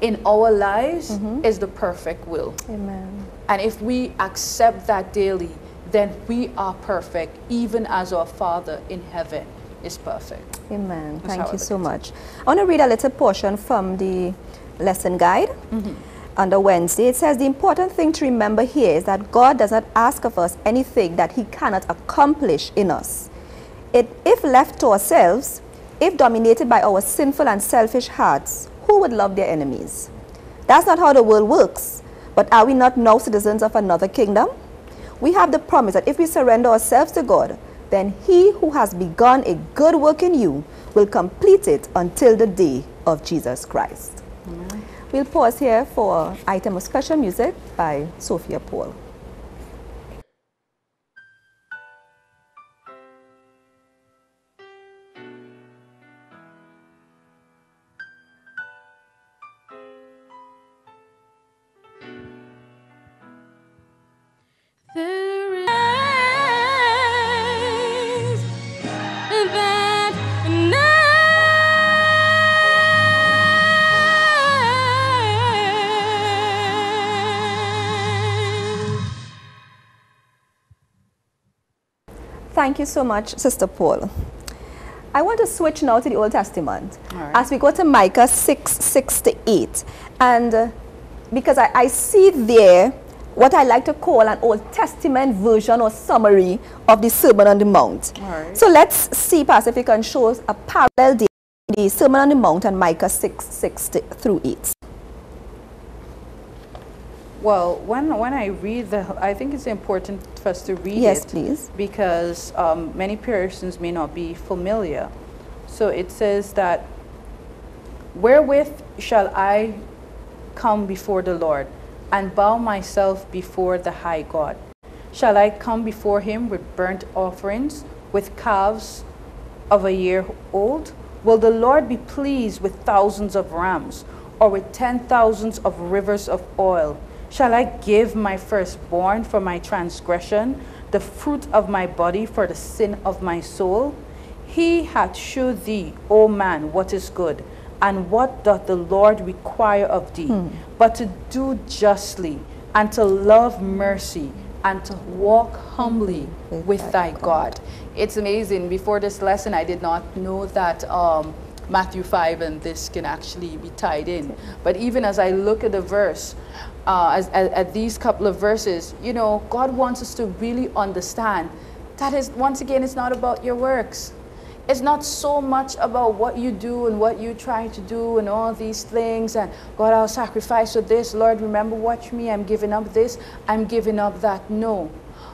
[SPEAKER 4] in our lives mm-hmm. is the perfect will.
[SPEAKER 2] Amen.
[SPEAKER 4] And if we accept that daily, then we are perfect, even as our Father in heaven is perfect.
[SPEAKER 2] Amen.
[SPEAKER 4] That's
[SPEAKER 2] Thank you so much. I want to read a little portion from the lesson guide mm-hmm. Under Wednesday. It says the important thing to remember here is that God does not ask of us anything that He cannot accomplish in us. It, if left to ourselves, if dominated by our sinful and selfish hearts, who would love their enemies? That's not how the world works. But are we not now citizens of another kingdom? We have the promise that if we surrender ourselves to God, then He who has begun a good work in you will complete it until the day of Jesus Christ. We'll pause here for item of special music by Sophia Paul. Thank you so much, Sister Paul. I want to switch now to the Old Testament
[SPEAKER 4] right.
[SPEAKER 2] as we go to Micah 6 6 to 8. And uh, because I, I see there what I like to call an Old Testament version or summary of the Sermon on the Mount.
[SPEAKER 4] Right.
[SPEAKER 2] So let's see, Pastor, if you can show us a parallel the Sermon on the Mount and Micah 6 6 to- through 8.
[SPEAKER 4] Well, when, when I read the, I think it's important for us to read
[SPEAKER 2] Yes,
[SPEAKER 4] it.
[SPEAKER 2] please.
[SPEAKER 4] Because um, many persons may not be familiar. So it says that, wherewith shall I come before the Lord and bow myself before the high God? Shall I come before him with burnt offerings, with calves of a year old? Will the Lord be pleased with thousands of rams, or with ten thousands of rivers of oil? Shall I give my firstborn for my transgression, the fruit of my body for the sin of my soul? He hath shewed thee, O man, what is good, and what doth the Lord require of thee, but to do justly, and to love mercy, and to walk humbly
[SPEAKER 2] With
[SPEAKER 4] with
[SPEAKER 2] thy
[SPEAKER 4] thy God. It's amazing. Before this lesson, I did not know that um, Matthew 5 and this can actually be tied in. But even as I look at the verse, uh, as, at, at these couple of verses, you know, God wants us to really understand that is, once again, it's not about your works. It's not so much about what you do and what you try to do and all these things and God, I'll sacrifice for this. Lord, remember, watch me. I'm giving up this. I'm giving up that. No.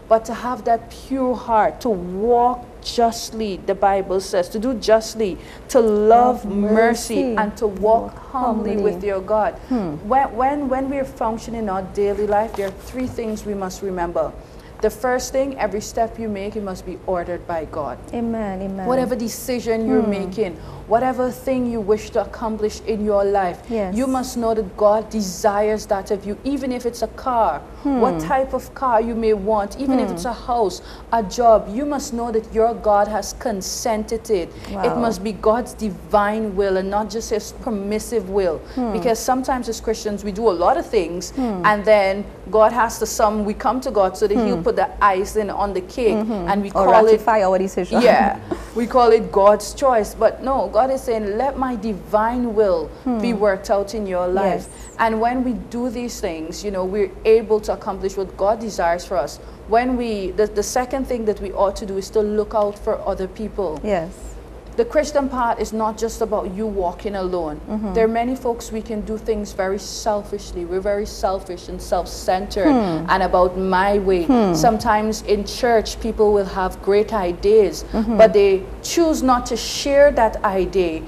[SPEAKER 4] But to have that pure heart, to walk justly, the Bible says, to do justly, to love mercy,
[SPEAKER 2] mercy,
[SPEAKER 4] and to walk
[SPEAKER 2] walk
[SPEAKER 4] humbly
[SPEAKER 2] humbly.
[SPEAKER 4] with your God. Hmm. When, when, when we're functioning in our daily life, there are three things we must remember. The first thing, every step you make, it must be ordered by God.
[SPEAKER 2] Amen, amen.
[SPEAKER 4] Whatever decision you're hmm. making, whatever thing you wish to accomplish in your life,
[SPEAKER 2] Yes.
[SPEAKER 4] you must know that God desires that of you, even if it's a car, what hmm. type of car you may want, even if hmm. it's a house, a job, you must know that your God has consented it. It must be God's divine will and not just his permissive will. Hmm. Because sometimes as Christians, we do a lot of things and then God has to some, we come to God so that he'll put the icing on the cake and we
[SPEAKER 2] or
[SPEAKER 4] call it
[SPEAKER 2] ratify our decision.
[SPEAKER 4] yeah, we call it God's choice. But no, God is saying, let my divine will be hmm. worked out in your life.
[SPEAKER 2] Yes.
[SPEAKER 4] And when we do these things, you know, we're able to accomplish what God desires for us. When we, the, the second thing that we ought to do is to look out for other people.
[SPEAKER 2] Yes.
[SPEAKER 4] The Christian part is not just about you walking alone. Mm-hmm. There are many folks we can do things very selfishly. We're very selfish and self-centered hmm. and about my way. Hmm. Sometimes in church people will have great ideas, mm-hmm. but they choose not to share that idea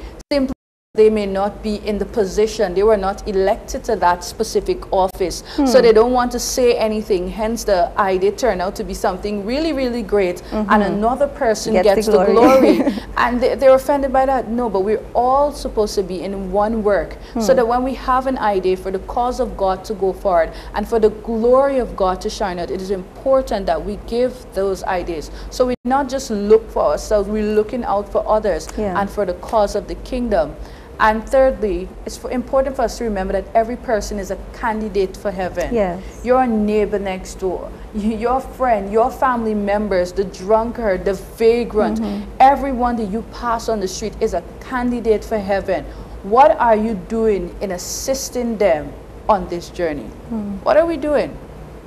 [SPEAKER 4] they may not be in the position, they were not elected to that specific office. So hmm. they don't want to say anything. Hence, the idea turned out to be something really, really great, and mm-hmm. another person
[SPEAKER 2] Gets the
[SPEAKER 4] gets, the
[SPEAKER 2] glory.
[SPEAKER 4] glory. and they, they're offended by that. No, but we're all supposed to be in one work. So hmm. that when we have an idea for the cause of God to go forward and for the glory of God to shine out, it is important that we give those ideas. So we not just look for ourselves, we're looking out for others
[SPEAKER 2] Yeah.
[SPEAKER 4] and for the cause of the kingdom. And thirdly, it's for, important for us to remember that every person is a candidate for heaven.
[SPEAKER 2] Yes.
[SPEAKER 4] Your neighbor next door, your friend, your family members, the drunkard, the vagrant, mm-hmm. everyone that you pass on the street is a candidate for heaven. What are you doing in assisting them on this journey? Hmm. What are we doing?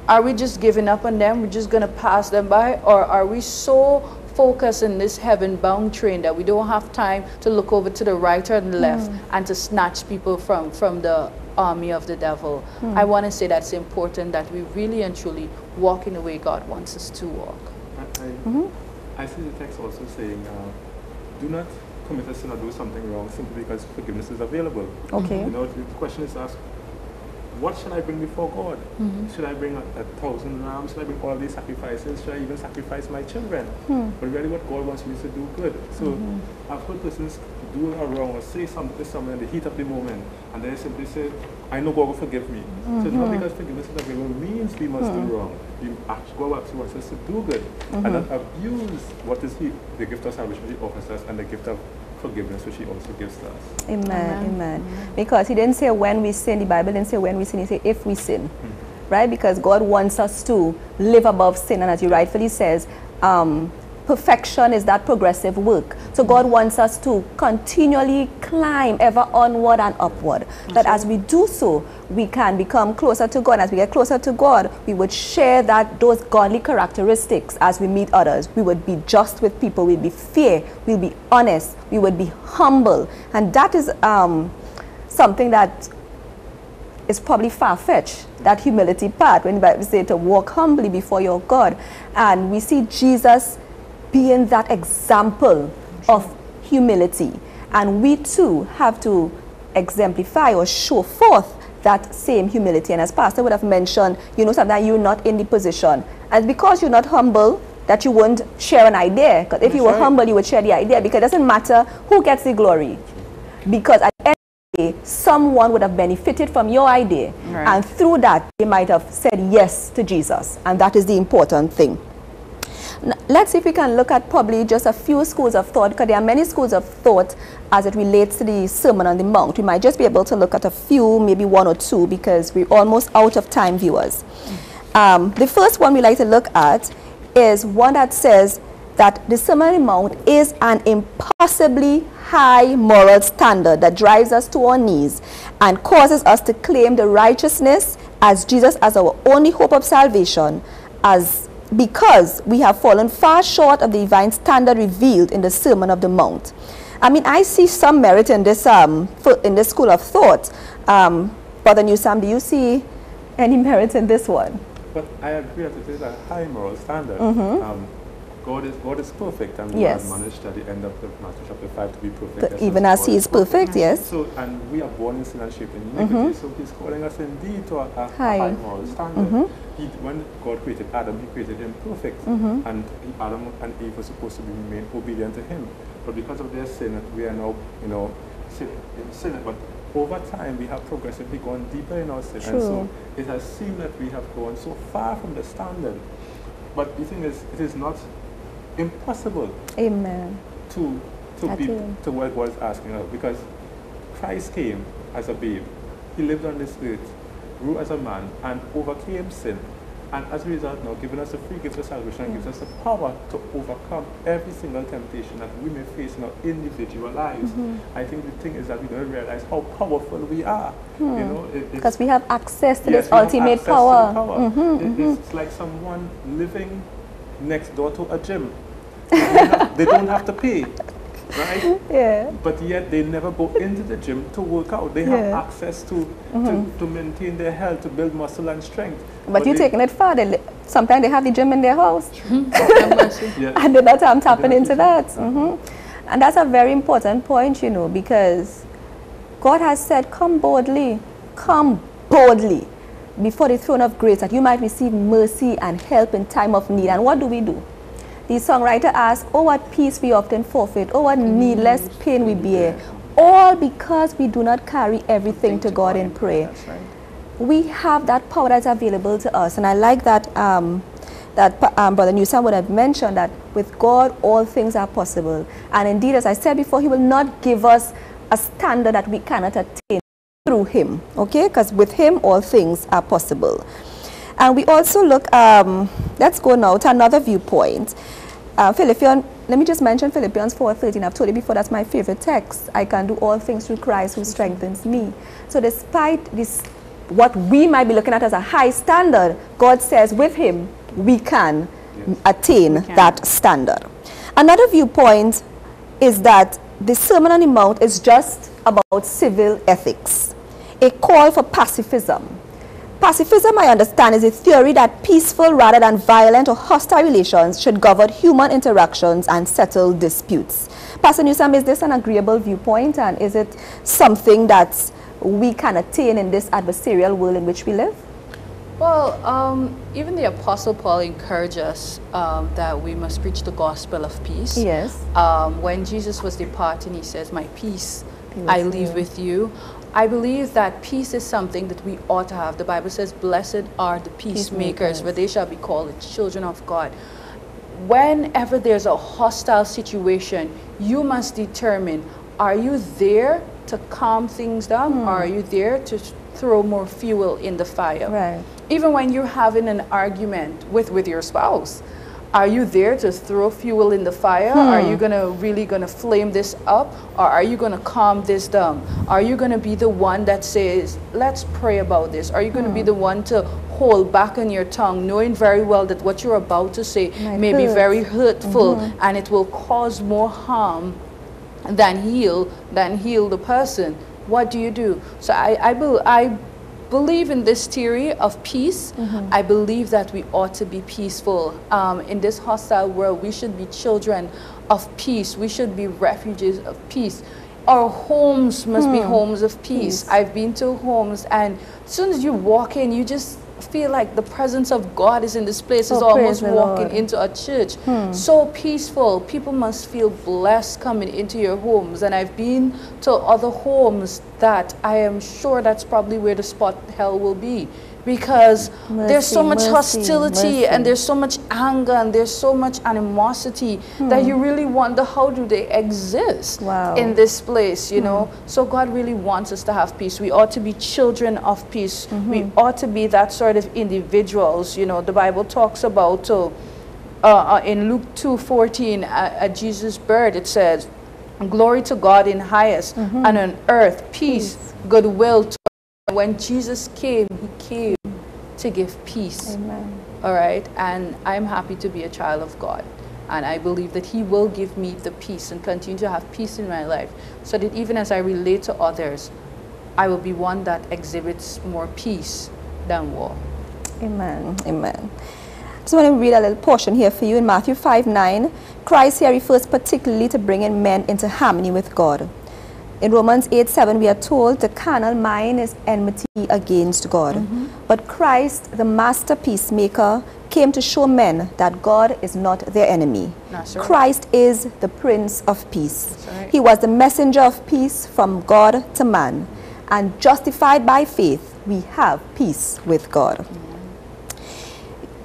[SPEAKER 4] Are we just giving up on them? We're just going to pass them by? Or are we so focused in this heaven bound train that we don't have time to look over to the right or the hmm. left and to snatch people from, from the army of the devil? Hmm. I want to say that's important that we really and truly walk in the way God wants us to walk.
[SPEAKER 3] I, I, mm-hmm. I see the text also saying, uh, do not commit a sin or do something wrong simply because forgiveness is available.
[SPEAKER 2] Okay.
[SPEAKER 3] You know, the question is asked, what should I bring before God?
[SPEAKER 2] Mm-hmm.
[SPEAKER 3] Should I bring a, a thousand rams? Should I bring all these sacrifices? Should I even sacrifice my children?
[SPEAKER 2] Hmm.
[SPEAKER 3] But really what God wants me to do good. So
[SPEAKER 2] Mm-hmm.
[SPEAKER 3] I've heard persons do a wrong or say something to someone in the heat of the moment and they simply say, I know God will forgive me. So it's
[SPEAKER 2] Mm-hmm.
[SPEAKER 3] not because forgiveness is available means we must do wrong. We act, God actually wants us to do good
[SPEAKER 2] Mm-hmm.
[SPEAKER 3] and not abuse what is he, the gift of salvation he offers us and the gift of forgiveness which he also gives to us.
[SPEAKER 2] Amen, amen. Because he didn't say when we sin, the Bible didn't say when we sin, he said if we sin. Right? Because God wants us to live above sin, and as he rightfully says, um, perfection is that progressive work. So God wants us to continually climb ever onward and upward. That as we do so, we can become closer to God. As we get closer to God, we would share that those godly characteristics as we meet others. We would be just with people. We'd be fair. We'll be honest. We would be humble. And that is um, something that is probably far-fetched, that humility part, when Bible says to walk humbly before your God. And we see Jesus being that example of humility. And we too have to exemplify or show forth that same humility. And as Pastor would have mentioned, you know, sometimes you're not in the position. And because you're not humble, that you won't share an idea. Because if you were
[SPEAKER 3] right.
[SPEAKER 2] humble, you would share the idea. Because it doesn't matter who gets the glory. Because at the end of the day, someone would have benefited from your idea.
[SPEAKER 4] Right.
[SPEAKER 2] And through that, they might have said yes to Jesus. And that is the important thing. Let's see if we can look at probably just a few schools of thought, because there are many schools of thought as it relates to the Sermon on the Mount. We might just be able to look at a few, maybe one or two, because we're almost out of time, viewers. Um, the first one we like to look at is one that says that the Sermon on the Mount is an impossibly high moral standard that drives us to our knees and causes us to claim the righteousness as Jesus as our only hope of salvation, as because we have fallen far short of the divine standard revealed in the Sermon of the Mount. I mean, I see some merit in this um, in this school of thought. Um, Brother Newsome, do you see any merit in this one?
[SPEAKER 3] But I agree that it is a high moral standard.
[SPEAKER 2] Mhm.
[SPEAKER 3] Um, God is God is perfect, and we
[SPEAKER 2] Yes.
[SPEAKER 3] are admonished at the end of the Matthew chapter five to be perfect,
[SPEAKER 2] even as he is perfect, yes.
[SPEAKER 3] So, and we are born in sin and shaped in iniquity. So He's calling us indeed to a, a,
[SPEAKER 2] High.
[SPEAKER 3] high moral standard.
[SPEAKER 2] Mhm.
[SPEAKER 3] He, when God created Adam, He created him perfect,
[SPEAKER 2] Mhm.
[SPEAKER 3] and he, Adam and Eve were supposed to be remain obedient to Him. But because of their sin, we are now, you know, sin, sin. But over time, we have progressively gone deeper in our sin, and so it has seemed that we have gone so far from the standard. But the thing is, it is not impossible
[SPEAKER 2] Amen.
[SPEAKER 3] to to be to what God is asking us because Christ came as a babe. He lived on this earth, grew as a man, and overcame sin. And as a result, now giving us the free gift of salvation and gives us the power to overcome every single temptation that we may face in our individual lives. I think the thing is that we don't realize how powerful we are. You know, it,
[SPEAKER 2] Because we have access to
[SPEAKER 3] Yes,
[SPEAKER 2] this
[SPEAKER 3] we have
[SPEAKER 2] ultimate
[SPEAKER 3] access to the
[SPEAKER 2] power.
[SPEAKER 3] power.
[SPEAKER 2] Mhm,
[SPEAKER 3] It-
[SPEAKER 2] mhm.
[SPEAKER 3] It's like someone living next door to a gym. They, don't have to pay, right?
[SPEAKER 2] Yeah.
[SPEAKER 3] But yet they never go into the gym to work out. They
[SPEAKER 2] Yeah. Mm-hmm.
[SPEAKER 3] have access to, to, to maintain their health, to build muscle and strength.
[SPEAKER 2] But you're
[SPEAKER 3] they-
[SPEAKER 2] taking it further. Li- Sometimes they have the gym in their house.
[SPEAKER 3] Yeah.
[SPEAKER 2] and not um, tapping into that. hmm And that's a very important point, you know, because God has said, Come boldly, come boldly before the throne of grace that you might receive mercy and help in time of need. And what do we do? The songwriter asks, Oh, what peace we often forfeit, oh, what needless pain we bear, all because we do not carry everything to God in prayer
[SPEAKER 3] right.
[SPEAKER 2] we have that power that's available to us. And I like that um, that um, Brother Newsome would have mentioned that with God all things are possible. And indeed, as I said before, He will not give us a standard that we cannot attain through Him. Okay, because with Him all things are possible. And we also look. Um, let's go now to another viewpoint. Uh, Philippians. Let me just mention Philippians 4:13. I've told you before that's my favorite text. I can do all things through Christ who strengthens me. So despite this, what we might be looking at as a high standard, God says with Him we can
[SPEAKER 3] Yes.
[SPEAKER 2] attain
[SPEAKER 4] can.
[SPEAKER 2] that standard. Another viewpoint is that the Sermon on the Mount is just about civil ethics, a call for pacifism, Pacifism, I understand, is a theory that peaceful rather than violent or hostile relations should govern human interactions and settle disputes. Pastor Newsome, is this an agreeable viewpoint and is it something that we can attain in this adversarial world in which we live?
[SPEAKER 4] Well, um, even the Apostle Paul encouraged us um, that we must preach the gospel of peace.
[SPEAKER 2] Yes.
[SPEAKER 4] Um, when Jesus was departing, he says, My peace I leave
[SPEAKER 2] you."
[SPEAKER 4] with you. I believe that peace is something that we ought to have. The Bible says, Blessed are the peacemakers,
[SPEAKER 2] Peacemakers.
[SPEAKER 4] for they shall be called the children of God. Whenever there's a hostile situation, you must determine are you there to calm things down
[SPEAKER 2] Hmm.
[SPEAKER 4] or are you there to throw more fuel in the fire?
[SPEAKER 2] Right.
[SPEAKER 4] even when you're having an argument with, with your spouse, are you there to throw fuel in the fire? Are hmm. you gonna really gonna flame this up, or are you gonna calm this down? Are you gonna be the one that says, "Let's pray about this"? Are you gonna be hmm. the one to hold back on your tongue, knowing very well that what you're about to say
[SPEAKER 2] Might
[SPEAKER 4] may be very hurtful mm-hmm. and it will cause more harm than heal than heal the person? What do you do? So i i, bel I believe in this theory of peace i believe that we ought to be peaceful. Um, in this hostile world we should be children of peace. We should be refugees of peace. Our homes must be homes of peace. I've been to homes, and as soon as you walk in, you just feel like the presence of God is in this place. It's
[SPEAKER 2] Oh,
[SPEAKER 4] almost walking
[SPEAKER 2] Lord.
[SPEAKER 4] into a church. Hmm. So peaceful. People must feel blessed coming into your homes. And I've been to other homes that I am sure that's probably where the spot hell will be. Because there's so much
[SPEAKER 2] mercy,
[SPEAKER 4] hostility
[SPEAKER 2] mercy.
[SPEAKER 4] and there's so much anger and there's so much animosity that you really wonder how do they exist
[SPEAKER 2] Wow.
[SPEAKER 4] in this place, you know? So God really wants us to have peace. We ought to be children of peace. We ought to be that sort of individuals. You know, the Bible talks about uh, uh, uh, in Luke 2:14 at, at Jesus' birth, it says, "Glory to God in highest, and on earth peace, goodwill." To when Jesus came, He came to give peace.
[SPEAKER 2] Amen.
[SPEAKER 4] All right, and I'm happy to be a child of God. And I believe that He will give me the peace and continue to have peace in my life so that even as I relate to others, I will be one that exhibits more peace than war.
[SPEAKER 2] Amen. Amen. Just want to read a little portion here for you in Matthew 5 9. Christ here refers particularly to bringing men into harmony with God. In Romans 8 7, we are told the carnal mind is enmity against God. But Christ, the master peacemaker, came to show men that God is not their enemy.
[SPEAKER 4] That's right.
[SPEAKER 2] Christ is the Prince of Peace.
[SPEAKER 4] Right.
[SPEAKER 2] He was the messenger of peace from God to man. And justified by faith, we have peace with God.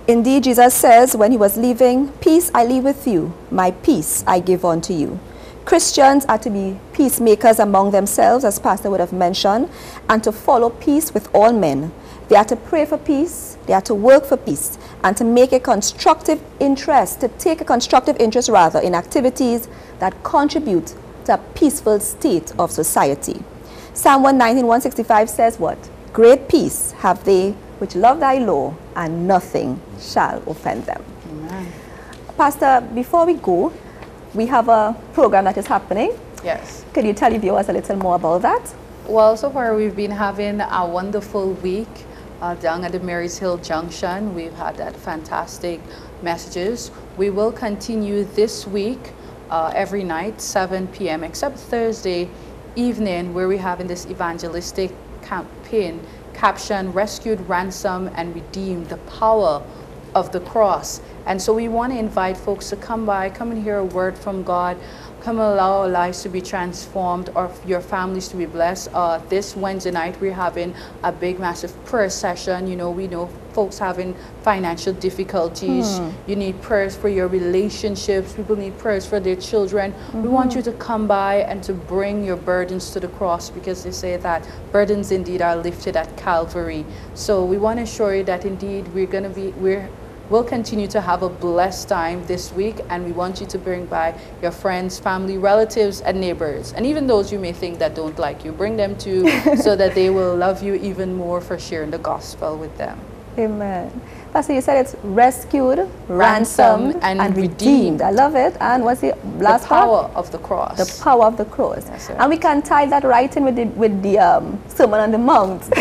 [SPEAKER 2] Indeed, Jesus says when he was leaving, Peace I leave with you, my peace I give unto you. Christians are to be peacemakers among themselves, as Pastor would have mentioned, and to follow peace with all men. They are to pray for peace, they are to work for peace, and to make a constructive interest, to take a constructive interest rather in activities that contribute to a peaceful state of society. Psalm 119, 165 says what? Great peace have they which love thy law, and nothing shall offend them. Pastor, before we go, we have a program that is happening.
[SPEAKER 4] Yes.
[SPEAKER 2] Could you tell the viewers a little more about that?
[SPEAKER 4] Well, so far we've been having a wonderful week uh, down at the Marys Hill Junction. We've had that fantastic messages. We will continue this week uh, every night, 7 p.m., except Thursday evening, where we're having this evangelistic campaign captioned Rescued, Ransom, and Redeemed the Power of the Cross. And so we want to invite folks to come by, come and hear a word from God, come allow our lives to be transformed or your families to be blessed. Uh, this Wednesday night, we're having a big, massive prayer session. You know, we know folks having financial difficulties. You need prayers for your relationships. People need prayers for their children. We want you to come by and to bring your burdens to the cross because they say that burdens indeed are lifted at Calvary. So we want to assure you that indeed we're going to be, we're We'll continue to have a blessed time this week, and we want you to bring by your friends, family, relatives, and neighbors. And even those you may think that don't like you, bring them too so that they will love you even more for sharing the gospel with them.
[SPEAKER 2] Amen. Pastor, you said it's rescued,
[SPEAKER 4] Ransomed,
[SPEAKER 2] ransomed,
[SPEAKER 4] and
[SPEAKER 2] and,
[SPEAKER 4] redeemed.
[SPEAKER 2] redeemed. I love it. And what's the last
[SPEAKER 4] the
[SPEAKER 2] part?
[SPEAKER 4] power of the cross.
[SPEAKER 2] The power of the cross.
[SPEAKER 4] Right.
[SPEAKER 2] And we can tie that right in with the, with the um, Sermon on the Mount.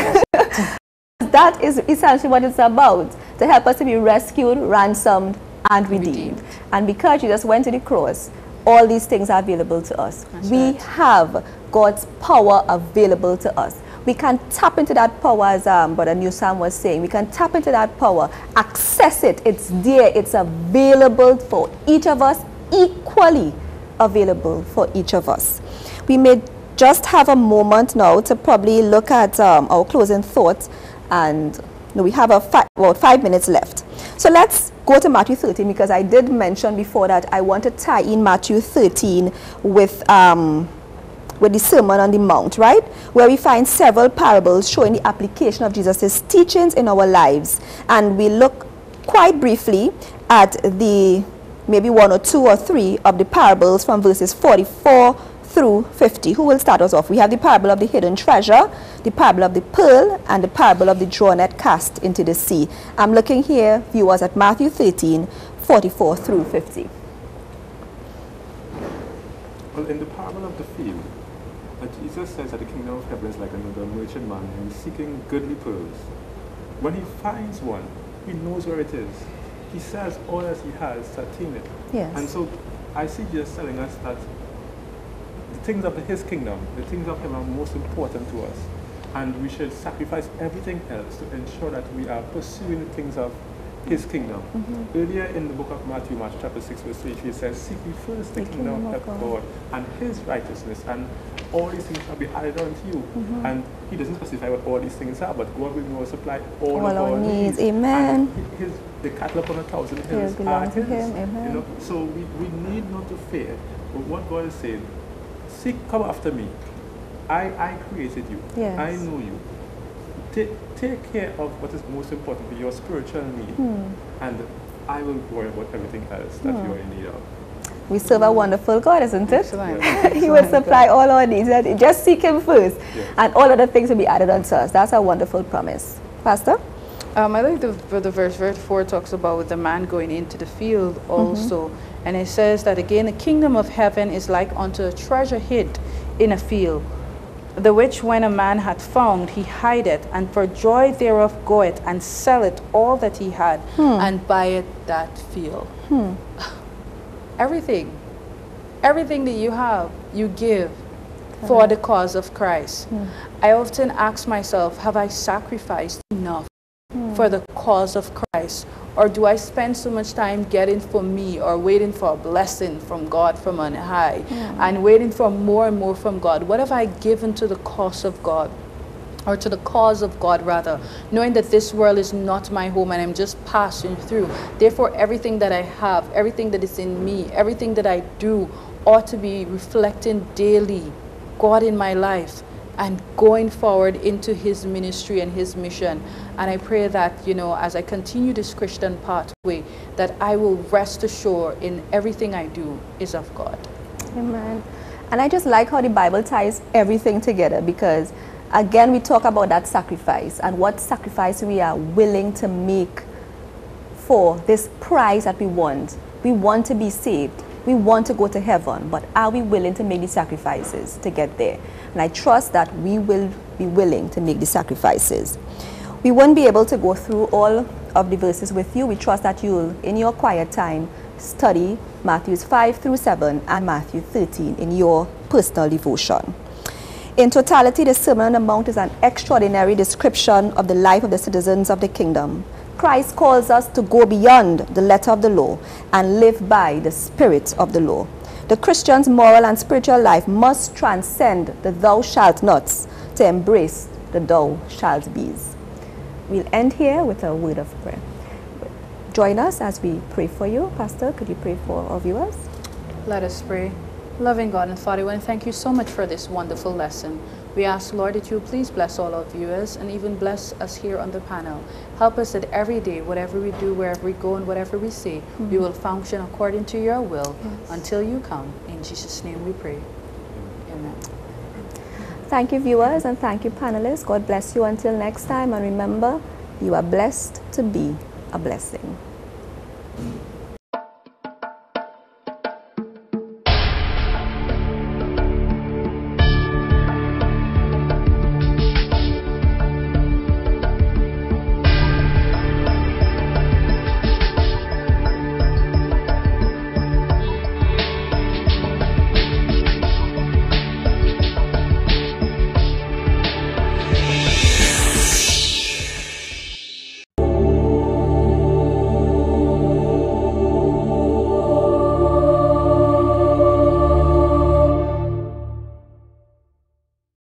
[SPEAKER 2] that is essentially what it's about to help us to be rescued, ransomed, and redeemed.
[SPEAKER 4] Redeemed.
[SPEAKER 2] And because Jesus went to the cross, all these things are available to us.
[SPEAKER 4] That's
[SPEAKER 2] we
[SPEAKER 4] right.
[SPEAKER 2] have God's power available to us. We can tap into that power, as um, Brother Newsome was saying. We can tap into that power, access it. It's there. It's available for each of us, equally available for each of us. We may just have a moment now to probably look at um, our closing thoughts, and no, we have a fi- about five minutes left. So let's go to Matthew 13 because I did mention before that I want to tie in Matthew 13 with. Um, with the Sermon on the Mount, right? Where we find several parables showing the application of Jesus' teachings in our lives. And we look quite briefly at the maybe one or two or three of the parables from verses 44 through 50. Who will start us off? We have the parable of the hidden treasure, the parable of the pearl, and the parable of the draw net cast into the sea. I'm looking here, viewers, at Matthew 13, 44 through 50.
[SPEAKER 3] Well, in the parable of the field, uh, Jesus says that the kingdom of heaven is like another merchant man who is seeking goodly pearls. When he finds one, he knows where it is. He sells all that he has to attain it.
[SPEAKER 2] Yes.
[SPEAKER 3] And so I see Jesus telling us that things of his kingdom, the things of him are most important to us. And we should sacrifice everything else to ensure that we are pursuing the things of his kingdom. Mm-hmm. Earlier in the book of Matthew, Matthew chapter 6, verse 3, he says, Seek ye first the,
[SPEAKER 2] The
[SPEAKER 3] kingdom,
[SPEAKER 2] kingdom
[SPEAKER 3] of
[SPEAKER 2] of
[SPEAKER 3] God and his righteousness, and all these things shall be added unto you. Mm-hmm. And he doesn't specify what all these things are, but God will supply all,
[SPEAKER 2] All
[SPEAKER 3] of
[SPEAKER 2] our
[SPEAKER 3] our
[SPEAKER 2] needs.
[SPEAKER 3] needs.
[SPEAKER 2] Amen.
[SPEAKER 3] And his, the cattle upon a thousand hills are his.
[SPEAKER 2] him. Amen.
[SPEAKER 3] You know, so we, we need not to fear. But what God is saying, seek, come after me. I, I created you.
[SPEAKER 2] Yes.
[SPEAKER 3] I know you. Take, take care of what is most important for your spiritual need.
[SPEAKER 2] Hmm.
[SPEAKER 3] And I will worry about everything else that you are in need of.
[SPEAKER 2] We serve a wonderful God, isn't it?
[SPEAKER 4] Excellent.
[SPEAKER 2] he will supply all our needs. That- Just seek Him first,
[SPEAKER 3] Yes.
[SPEAKER 2] and all other things will be added unto us. That's a wonderful promise. Pastor?
[SPEAKER 4] Um, I like the, the verse, verse 4 talks about the man going into the field mm-hmm. also. And it says that again, the kingdom of heaven is like unto a treasure hid in a field, the which when a man had found, he hide it, and for joy thereof goeth and selleth all that he had, hmm. and buyeth that field. Hmm. Everything, everything that you have, you give for the cause of Christ. Hmm. I often ask myself, have I sacrificed for the cause of Christ? Or do I spend so much time getting for me or waiting for a blessing from God from on high hmm. and waiting for more and more from God? What have I given to the cause of God? Or to the cause of God, rather, knowing that this world is not my home and I'm just passing through. Therefore, everything that I have, everything that is in me, everything that I do ought to be reflecting daily God in my life and going forward into his ministry and his mission. And I pray that, you know, as I continue this Christian pathway, that I will rest assured in everything I do is of God.
[SPEAKER 2] Amen. And I just like how the Bible ties everything together because, again, we talk about that sacrifice and what sacrifice we are willing to make for this prize that we want. We want to be saved. We want to go to heaven, but are we willing to make the sacrifices to get there? And I trust that we will be willing to make the sacrifices. We won't be able to go through all of the verses with you. We trust that you'll, in your quiet time, study Matthews 5 through 7 and Matthew 13 in your personal devotion. In totality, the Sermon on the Mount is an extraordinary description of the life of the citizens of the kingdom. Christ calls us to go beyond the letter of the law and live by the spirit of the law. The Christian's moral and spiritual life must transcend the thou shalt nots to embrace the thou shalt be's. We'll end here with a word of prayer. Join us as we pray for you. Pastor, could you pray for our viewers?
[SPEAKER 4] Let us pray. Loving God and Father, we thank you so much for this wonderful lesson. We ask, Lord, that you please bless all our viewers and even bless us here on the panel. Help us that every day, whatever we do, wherever we go, and whatever we say, we hmm. will function according to your will until you come. In Jesus' name we pray. Amen.
[SPEAKER 2] Thank you, viewers, and thank you, panelists. God bless you until next time. And remember, you are blessed to be a blessing.